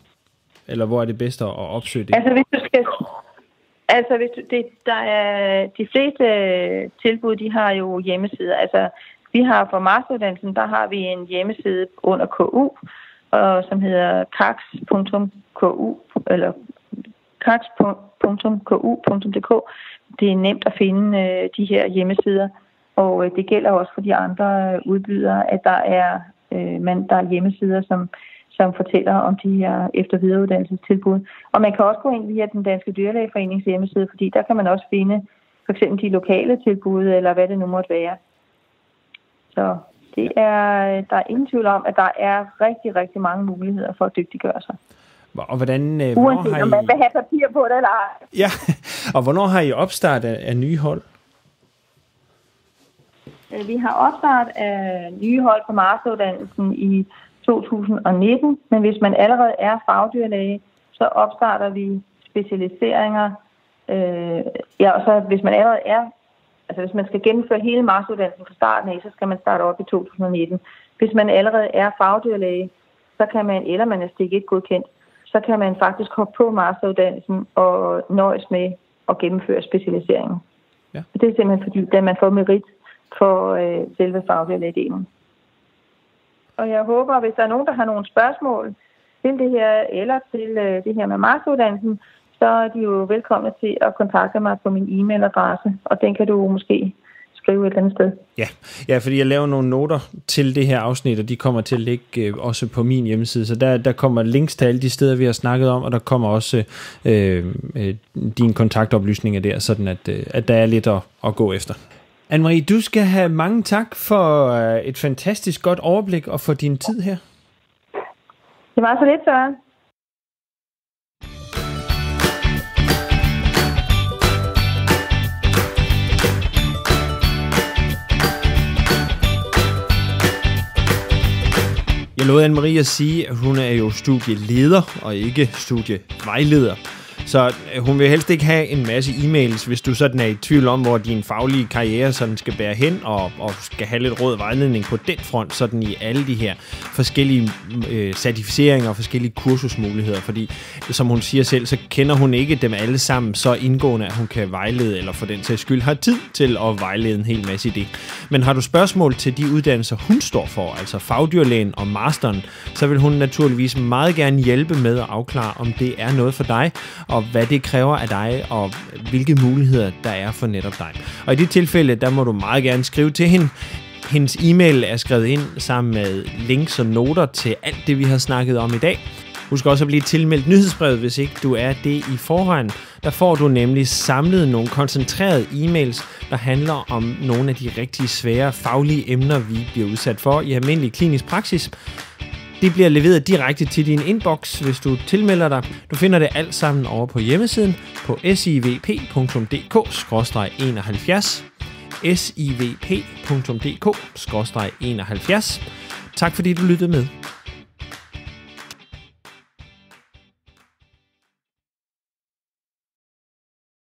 Eller hvor er det bedst at opsøge det? Altså hvis du skal... Altså, hvis du, det, der er, de fleste øh, tilbud, de har jo hjemmesider. Altså, vi har for masteruddannelsen, der har vi en hjemmeside under KU, og, som hedder kax.ku, eller kax.ku.dk, det er nemt at finde øh, de her hjemmesider. Og øh, det gælder også for de andre øh, udbydere, at der er, øh, man, der er hjemmesider, som, som fortæller om de her efter- videreuddannelsestilbud. Og man kan også gå ind via den Danske Dyrlægeforenings hjemmeside, fordi der kan man også finde for eksempel de lokale tilbud, eller hvad det nu måtte være. Så det er, øh, der er ingen tvivl om, at der er rigtig, rigtig mange muligheder for at dygtiggøre sig. Og hvordan, øh, Uanset har I... om man vil have papir på det eller ej. Ja, og hvornår har I opstart af, af nye hold? Øh, vi har opstart af nye hold på masteruddannelsen i 2019, men hvis man allerede er fagdyrlæge, så opstarter vi specialiseringer. Øh, ja, og så hvis man allerede er, altså hvis man skal gennemføre hele masteruddannelsen fra starten af, så skal man starte op i 2019. Hvis man allerede er fagdyrlæge, så kan man, eller man er stik 1 godkendt, så kan man faktisk hoppe på masteruddannelsen og nøjes med at gennemføre specialiseringen. Ja. Det er simpelthen fordi, at man får merit for øh, selve fagdyrlægedelen. Og jeg håber, hvis der er nogen, der har nogle spørgsmål til det her, eller til øh, det her med masteruddannelsen, så er de jo velkomne til at kontakte mig på min e-mailadresse, og den kan du måske skrive et eller andet sted. Ja, ja fordi jeg laver nogle noter til det her afsnit, og de kommer til at ligge øh, også på min hjemmeside. Så der, der kommer links til alle de steder, vi har snakket om, og der kommer også øh, øh, dine kontaktoplysninger der, sådan at, øh, at der er lidt at, at gå efter. Anne-Marie, du skal have mange tak for øh, et fantastisk godt overblik og for din tid her. Det var så lidt, Søren. Jeg lovede Anne-Marie at sige, at hun er jo studieleder og ikke studievejleder. Så øh, hun vil helst ikke have en masse e-mails, hvis du sådan er i tvivl om, hvor din faglige karriere sådan skal bære hen, og, og skal have lidt råd og vejledning på den front, sådan i alle de her forskellige øh, certificeringer og forskellige kursusmuligheder. Fordi, som hun siger selv, så kender hun ikke dem alle sammen så indgående, at hun kan vejlede, eller for den sags skyld har tid til at vejlede en hel masse i det. Men har du spørgsmål til de uddannelser, hun står for, altså fagdyrlægen og masteren, så vil hun naturligvis meget gerne hjælpe med at afklare, om det er noget for dig, og hvad det kræver af dig, og hvilke muligheder der er for netop dig. Og i det tilfælde, der må du meget gerne skrive til hende. Hendes e-mail er skrevet ind sammen med links og noter til alt det, vi har snakket om i dag. Husk også at blive tilmeldt nyhedsbrevet, hvis ikke du er det i forvejen. Der får du nemlig samlet nogle koncentrerede e-mails, der handler om nogle af de rigtig svære faglige emner, vi bliver udsat for i almindelig klinisk praksis. Det bliver leveret direkte til din inbox, hvis du tilmelder dig. Du finder det alt sammen over på hjemmesiden på sivp.dk-71 sivp.dk-71 Tak fordi du lyttede med.